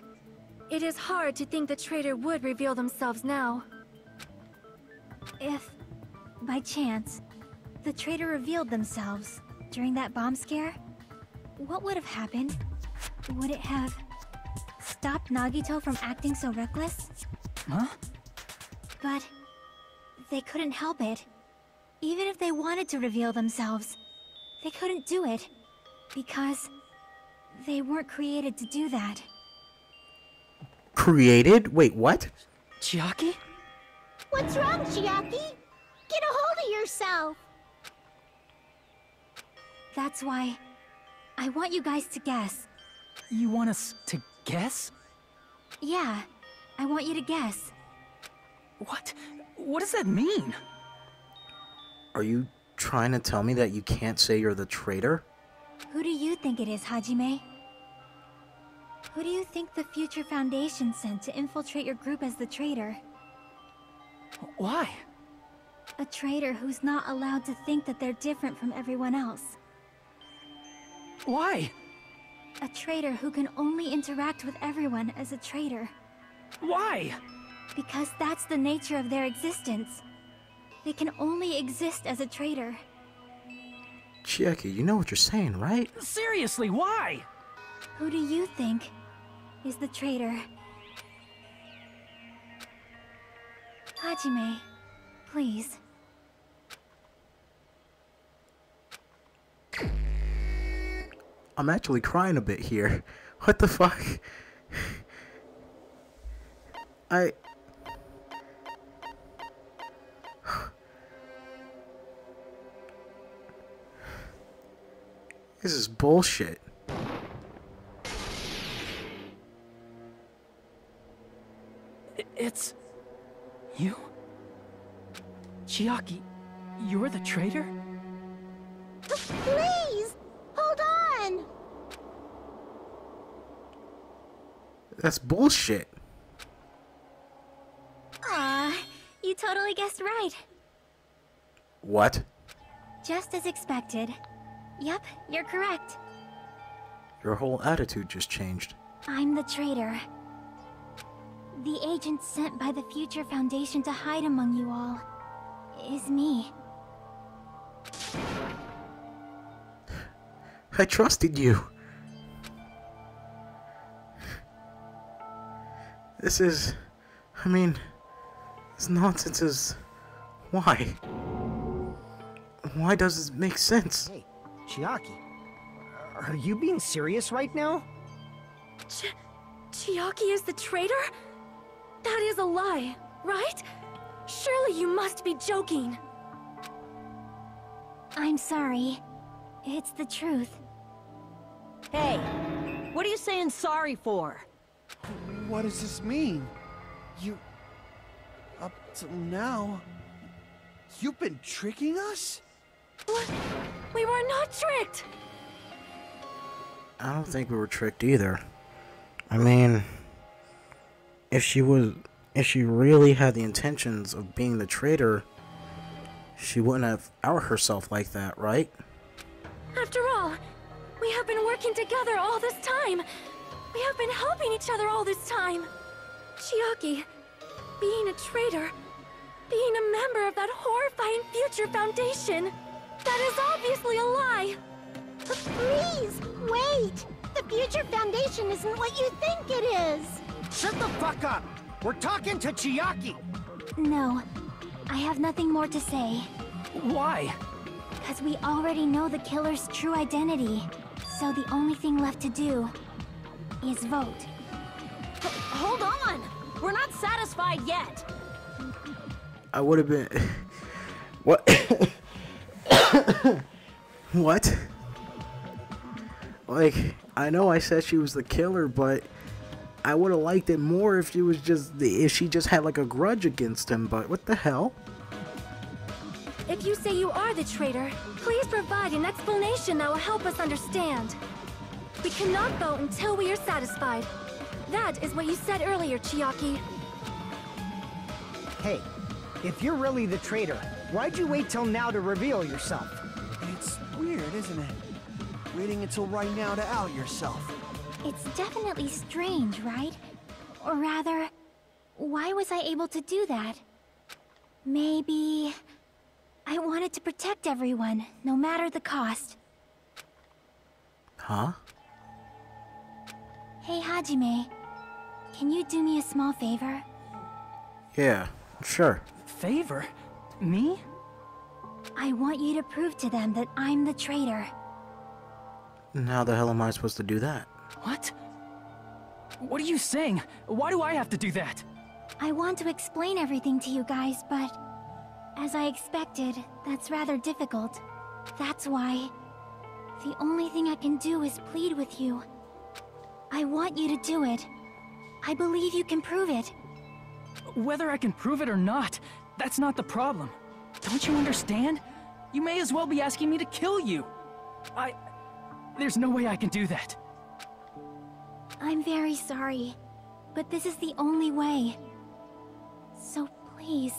It is hard to think the traitor would reveal themselves now. If, by chance, the traitor revealed themselves during that bomb scare, what would have happened? would it have stopped Nagito from acting so reckless? Huh? But they couldn't help it. Even if they wanted to reveal themselves, they couldn't do it. Because they weren't created to do that. Created? Wait, what? Chiaki? What's wrong, Chiaki? Get a hold of yourself! That's why I want you guys to guess. You want us to guess? Yeah, I want you to guess. What? What does that mean? Are you trying to tell me that you can't say you're the traitor? Who do you think it is, Hajime? Who do you think the Future Foundation sent to infiltrate your group as the traitor? Why? A traitor who's not allowed to think that they're different from everyone else. Why? A traitor who can only interact with everyone as a traitor. Why? Because that's the nature of their existence. They can only exist as a traitor. Chiaki, you know what you're saying, right? Seriously, why? Who do you think is the traitor? Hajime, please. I'm actually crying a bit here. What the fuck? I... This is bullshit. It's... You? Chiaki, you're the traitor? Please! Hold on! That's bullshit. Ah, you totally guessed right. What? Just as expected. Yep, you're correct. Your whole attitude just changed. I'm the traitor. The agent sent by the Future Foundation to hide among you all is me. I trusted you. This is... I mean... This nonsense is... Why? Why does this make sense? Hey, Chiaki, are you being serious right now? Ch Chiaki is the traitor? That is a lie, right? Surely you must be joking. I'm sorry. It's the truth. Hey, what are you saying sorry for? What does this mean? You... Up till now... You've been tricking us? What? We were not tricked! I don't think we were tricked either. I mean... If she was... If she really had the intentions of being the traitor, she wouldn't have out herself like that, right? After all, we have been working together all this time. We have been helping each other all this time. Chiaki, being a traitor, being a member of that horrifying Future Foundation, that is obviously a lie. Please, wait! The Future Foundation isn't what you think it is! Shut the fuck up! We're talking to Chiaki! No, I have nothing more to say. Why? Because we already know the killer's true identity. So the only thing left to do is vote. H hold on! We're not satisfied yet! I would have been. What? what? Like, I know I said she was the killer, but I would have liked it more if she was just if she just had like a grudge against him. But what the hell? If you say you are the traitor, please provide an explanation that will help us understand. We cannot vote until we are satisfied. That is what you said earlier, Chiaki. Hey, if you're really the traitor, why'd you wait till now to reveal yourself? It's weird, isn't it? Waiting until right now to out yourself. It's definitely strange, right? Or rather, why was I able to do that? Maybe... I wanted to protect everyone, no matter the cost. Huh? Hey, Hajime. Can you do me a small favor? Yeah, sure. Favor? Me? I want you to prove to them that I'm the traitor. And how the hell am I supposed to do that? What? What are you saying? Why do I have to do that? I want to explain everything to you guys, but... As I expected, that's rather difficult. That's why... The only thing I can do is plead with you. I want you to do it. I believe you can prove it. Whether I can prove it or not, that's not the problem. Don't you understand? You may as well be asking me to kill you. I... There's no way I can do that. I'm very sorry, but this is the only way. So please.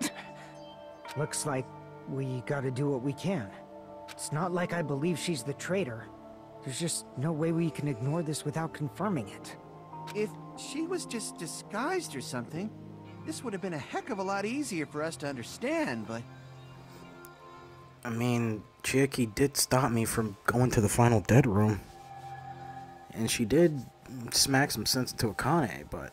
Looks like we gotta do what we can. It's not like I believe she's the traitor. There's just no way we can ignore this without confirming it. If she was just disguised or something, this would have been a heck of a lot easier for us to understand, but... I mean, Chiaki did stop me from going to the final dead room. And she did smack some sense into Akane, but...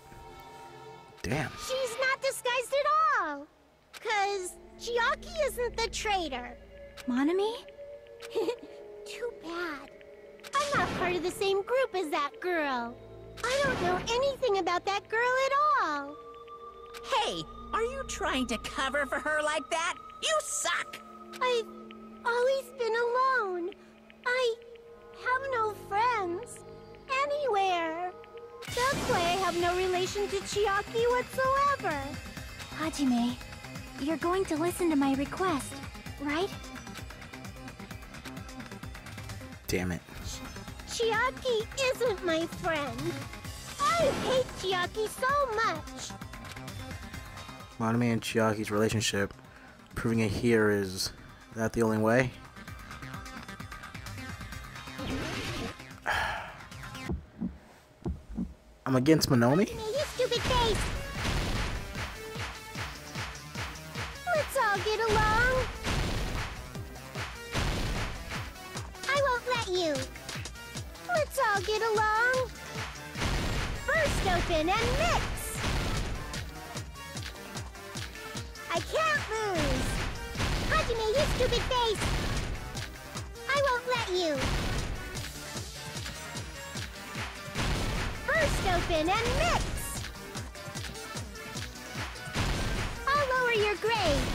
Damn. She's not disguised at all. Cause Chiaki isn't the traitor. Monomi? Too bad. I'm not part of the same group as that girl. I don't know anything about that girl at all. Hey, are you trying to cover for her like that? You suck! I've always been alone. I have no friends. Anywhere. That's why I have no relation to Chiaki whatsoever. Hajime, you're going to listen to my request, right? Damn it. Chiaki isn't my friend. I hate Chiaki so much. Monomi and Chiaki's relationship, proving it here is that the only way? I'm against Monomi? Let's all get along. I won't let you. Let's all get along. First open and mix. I can't lose. Hajime, you stupid face. I won't let you. First open and mix. I'll lower your grade.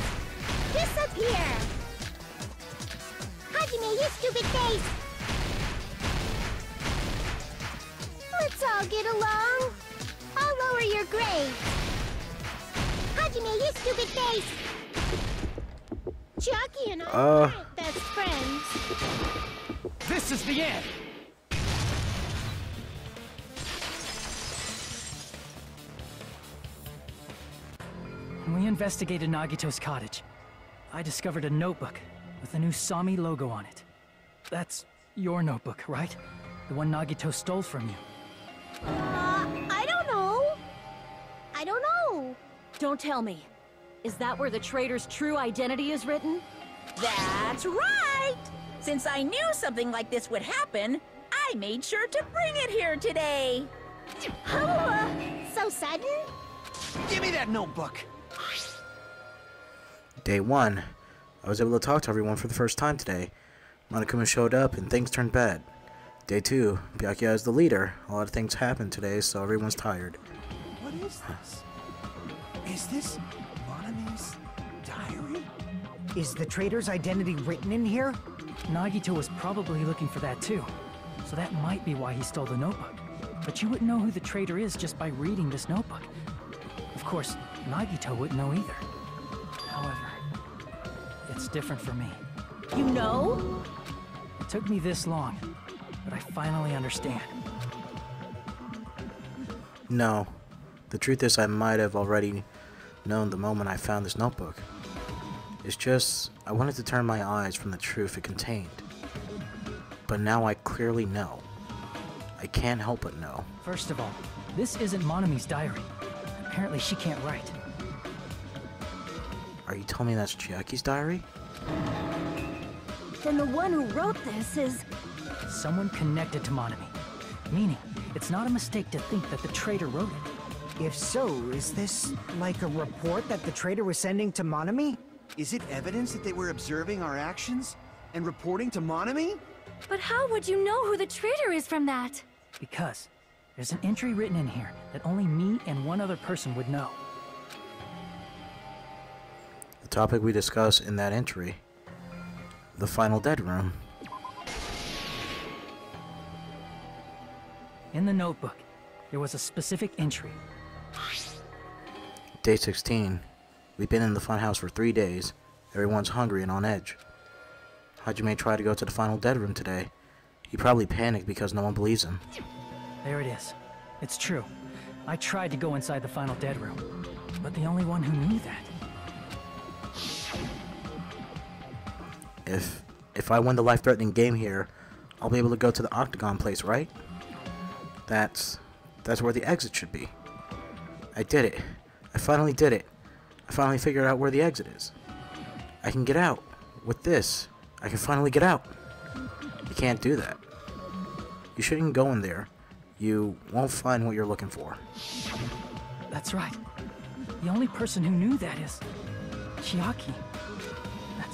Disappear. Hajime, you stupid face. Let's all get along. I'll lower your grade. Hajime, you stupid face. Chiaki and I Uh. aren't best friends. This is the end! When we investigated Nagito's cottage, I discovered a notebook with the new Sami logo on it. That's your notebook, right? The one Nagito stole from you. Uh, I don't know. I don't know. Don't tell me. Is that where the traitor's true identity is written? That's right! Since I knew something like this would happen, I made sure to bring it here today. Oh, uh, so sudden? Give me that notebook! Day one, I was able to talk to everyone for the first time today. Monokuma showed up and things turned bad. Day two, Byakuya is the leader. A lot of things happened today, so everyone's tired. What is this? Is this Monomi's diary? Is the traitor's identity written in here? Nagito was probably looking for that too. So that might be why he stole the notebook. But you wouldn't know who the traitor is just by reading this notebook. Of course, Nagito wouldn't know either. However, it's different for me. You know? It took me this long, but I finally understand. No. The truth is, I might have already known the moment I found this notebook. It's just, I wanted to turn my eyes from the truth it contained. But now I clearly know. I can't help but know. First of all, this isn't Monomi's diary. Apparently she can't write. Are you telling me that's Chiaki's diary? Then the one who wrote this is... Someone connected to Monomi. Meaning, It's not a mistake to think that the traitor wrote it. If so, is this like a report that the traitor was sending to Monomi? Is it evidence that they were observing our actions and reporting to Monomi? But how would you know who the traitor is from that? Because there's an entry written in here that only me and one other person would know. The topic we discuss in that entry the final dead room. In the notebook, there was a specific entry. Day 16. We've been in the funhouse for three days. Everyone's hungry and on edge. Hajime tried to go to the final dead room today. He probably panicked because no one believes him. There it is. It's true. I tried to go inside the final dead room, but the only one who knew that. If if I win the life-threatening game here, I'll be able to go to the Octagon place, right? That's that's where the exit should be. I did it. I finally did it. I finally figured out where the exit is. I can get out. With this, I can finally get out. You can't do that. You shouldn't go in there. You won't find what you're looking for. That's right. The only person who knew that is Chiaki.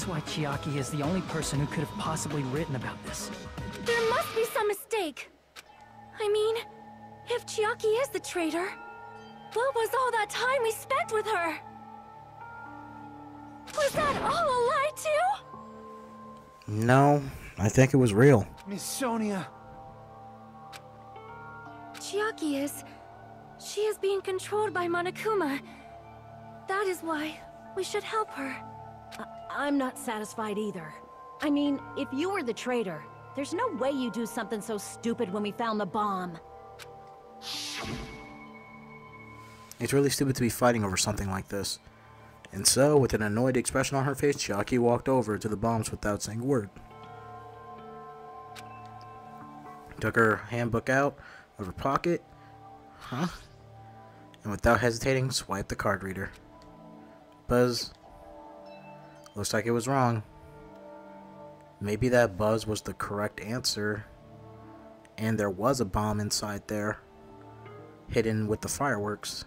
That's why Chiaki is the only person who could have possibly written about this. There must be some mistake. I mean, if Chiaki is the traitor, what was all that time we spent with her? Was that all a lie too? No, I think it was real. Miss Sonia. Chiaki is... She is being controlled by Monokuma. That is why we should help her. I'm not satisfied either. I mean, if you were the traitor, there's no way you'd do something so stupid when we found the bomb. It's really stupid to be fighting over something like this. And so, with an annoyed expression on her face, Chiaki walked over to the bombs without saying a word. Took her handbook out of her pocket. Huh? And without hesitating, swiped the card reader. Buzz. Looks like it was wrong. Maybe that buzz was the correct answer. And there was a bomb inside there. Hidden with the fireworks.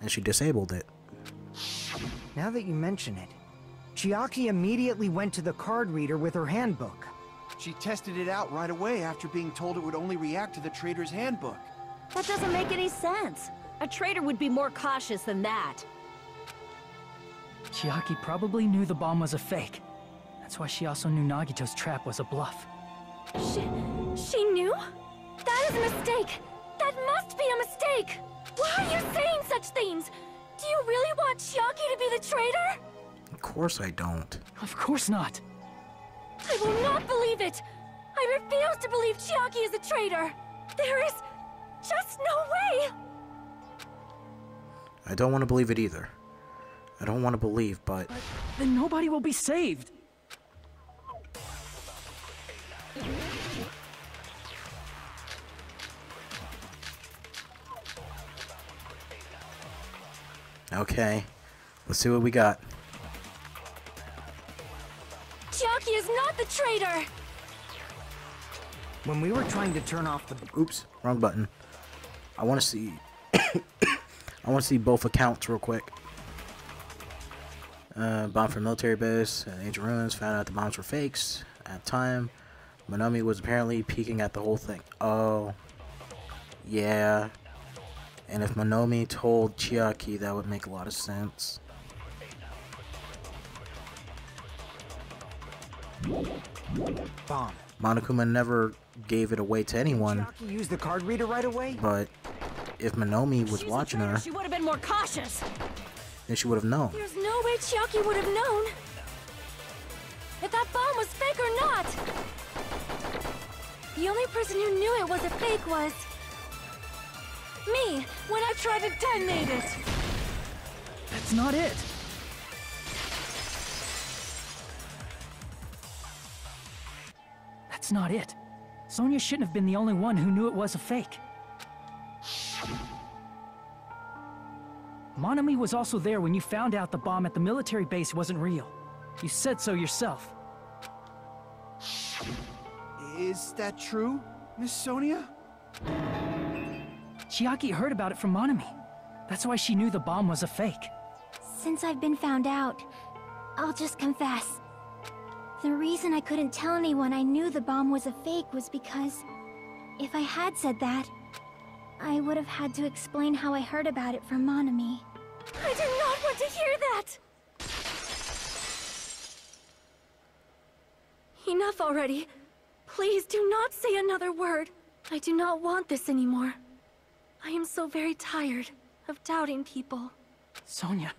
And she disabled it. Now that you mention it, Chiaki immediately went to the card reader with her handbook. She tested it out right away after being told it would only react to the traitor's handbook. That doesn't make any sense. A traitor would be more cautious than that. Chiaki probably knew the bomb was a fake. That's why she also knew Nagito's trap was a bluff. She... she knew? That is a mistake! That must be a mistake! Why are you saying such things? Do you really want Chiaki to be the traitor? Of course I don't. Of course not. I will not believe it! I refuse to believe Chiaki is a traitor! There is just no way! I don't want to believe it either. I don't want to believe, but Then nobody will be saved. okay. Let's see what we got. Chiaki is not the traitor! When we were trying to turn off the Oops, wrong button. I want to see. I want to see both accounts real quick. Uh, bomb from military base and ancient ruins found out the bombs were fakes. At the time, Monomi was apparently peeking at the whole thing. Oh, yeah. And if Monomi told Chiaki, that would make a lot of sense. bomb. Monokuma never gave it away to anyone, Chiaki used the card reader right away? but if Monomi was She's watching her, She would have been more cautious. Then she would have known. There's no way Chiaki would have known. If that bomb was fake or not. The only person who knew it was a fake was... Me, when I tried to detonate it. That's not it. That's not it. Sonia shouldn't have been the only one who knew it was a fake. Monomi was also there when you found out the bomb at the military base wasn't real. You said so yourself. Is that true, Miss Sonia? Chiaki heard about it from Monomi. That's why she knew the bomb was a fake. Since I've been found out, I'll just confess. The reason I couldn't tell anyone I knew the bomb was a fake was because... If I had said that, I would have had to explain how I heard about it from Monomi. I do not want to hear that! Enough already. Please do not say another word. I do not want this anymore. I am so very tired of doubting people. Sonia,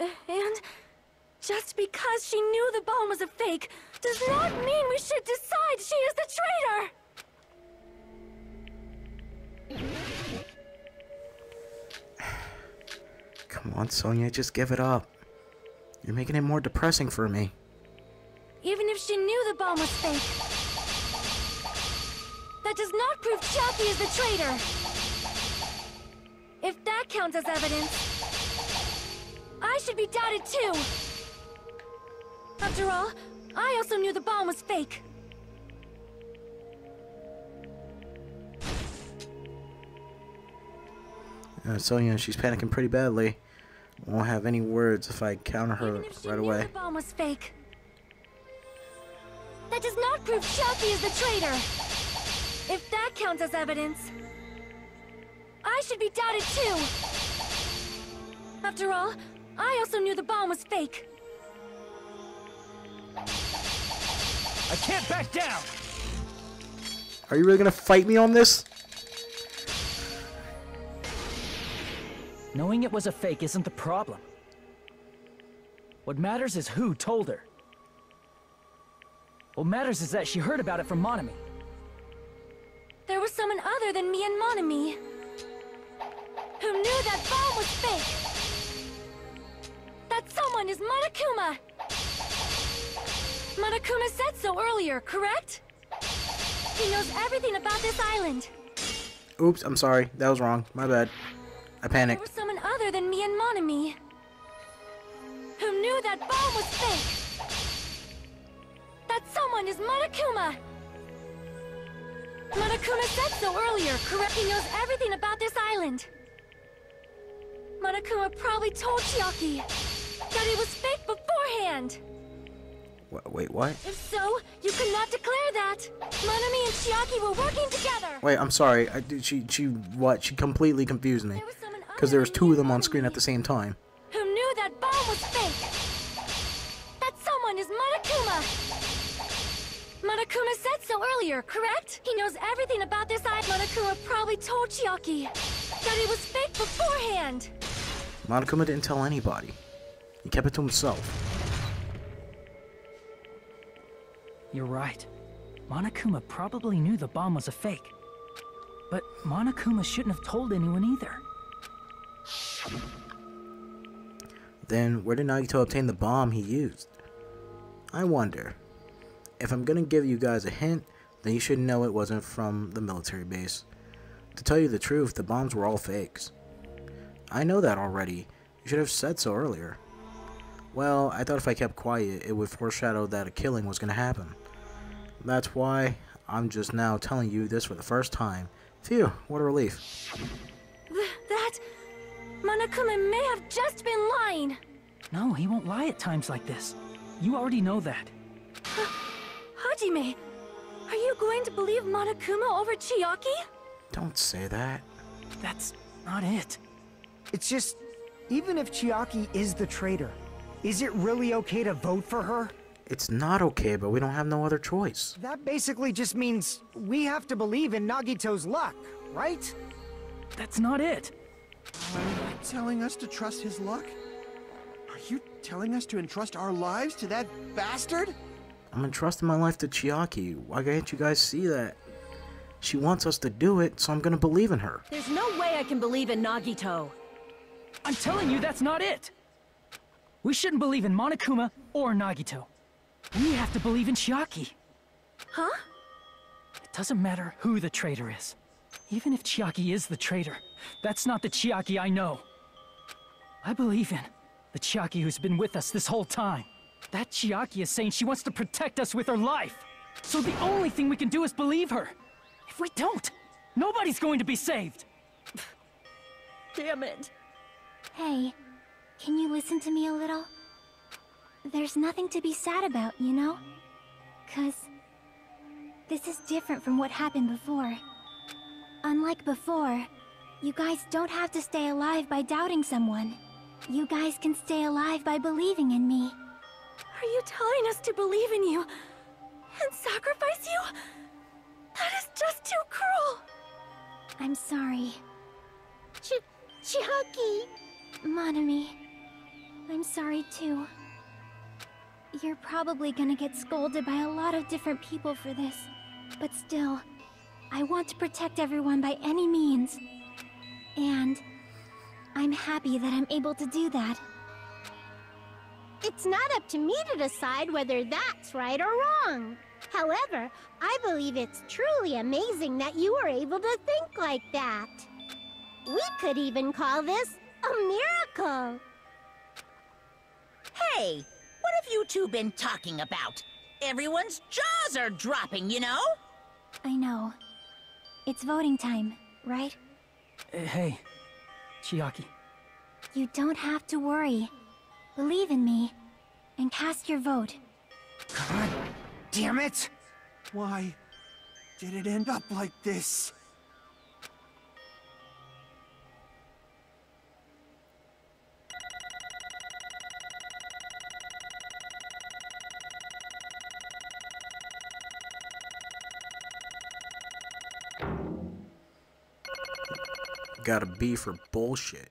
Uh, And just because she knew the bomb was a fake does not mean we should decide she is the traitor! Come on, Sonia, just give it up. You're making it more depressing for me. Even if she knew the bomb was fake. That does not prove Chiaki is the traitor! If that counts as evidence, I should be doubted too! After all, I also knew the bomb was fake. Uh, Sonia, she's panicking pretty badly. Won't have any words if I counter her Even if she right knew away. the bomb was fake. That does not prove Chiaki is the traitor! If that counts as evidence, I should be doubted too! After all, I also knew the bomb was fake. I can't back down! Are you really gonna fight me on this? Knowing it was a fake isn't the problem. What matters is who told her. What matters is that she heard about it from Monomi. There was someone other than me and Monomi who knew that bomb was fake. That someone is Monokuma. Monokuma said so earlier, correct? He knows everything about this island. Oops, I'm sorry. That was wrong. My bad. I There panicked. Other than me and Monomi who knew that bomb was fake. That someone is Monokuma. Monokuma said so earlier, correct? He knows everything about this island. Monokuma probably told Chiaki that it was fake beforehand. Wait, what? If so, you cannot declare that. Monomi and Chiaki were working together. Wait, I'm sorry. I did. She she what? She completely confused me. There was someone Because there was two of them on screen at the same time. who knew that bomb was fake. That someone is Monokuma. Monokuma said so earlier, correct? He knows everything about this island. Monokuma probably told Chiaki that it was fake beforehand. Monokuma didn't tell anybody. He kept it to himself. You're right. Monokuma probably knew the bomb was a fake. But Monokuma shouldn't have told anyone either. Then where did Nagito obtain the bomb he used? I wonder. If I'm gonna give you guys a hint, then you should know it wasn't from the military base. To tell you the truth, the bombs were all fakes. I know that already. You should have said so earlier. Well, I thought if I kept quiet, it would foreshadow that a killing was gonna happen. That's why I'm just now telling you this for the first time. Phew, what a relief. Th- that... Monokuma may have just been lying. No, he won't lie at times like this. You already know that. Hajime, are you going to believe Monokuma over Chiaki? Don't say that. That's not it. It's just, even if Chiaki is the traitor, is it really okay to vote for her? It's not okay, but we don't have no other choice. That basically just means we have to believe in Nagito's luck, right? That's not it. Are you telling us to trust his luck? Are you telling us to entrust our lives to that bastard? I'm entrusting my life to Chiaki. Why can't you guys see that? She wants us to do it, so I'm gonna believe in her. There's no way I can believe in Nagito. I'm telling you that's not it. We shouldn't believe in Monokuma or Nagito. We have to believe in Chiaki. Huh? It doesn't matter who the traitor is. Even if Chiaki is the traitor, that's not the Chiaki I know. I believe in the Chiaki who's been with us this whole time. That Chiaki is saying she wants to protect us with her life. So the only thing we can do is believe her. If we don't, nobody's going to be saved. Damn it. Hey, can you listen to me a little? There's nothing to be sad about, you know? Cause... This is different from what happened before. Unlike before, you guys don't have to stay alive by doubting someone. You guys can stay alive by believing in me. Are you telling us to believe in you and sacrifice you? That is just too cruel. I'm sorry. Ch Chiaki! Monomi, I'm sorry too. You're probably gonna get scolded by a lot of different people for this, but still, I want to protect everyone by any means. And I'm happy that I'm able to do that. It's not up to me to decide whether that's right or wrong. However, I believe it's truly amazing that you were able to think like that. We could even call this a miracle. Hey, what have you two been talking about? Everyone's jaws are dropping, you know? I know. It's voting time, right? Uh, hey, Chiaki. You don't have to worry. Believe in me, and cast your vote. God damn it! Why did it end up like this? Got a B for bullshit.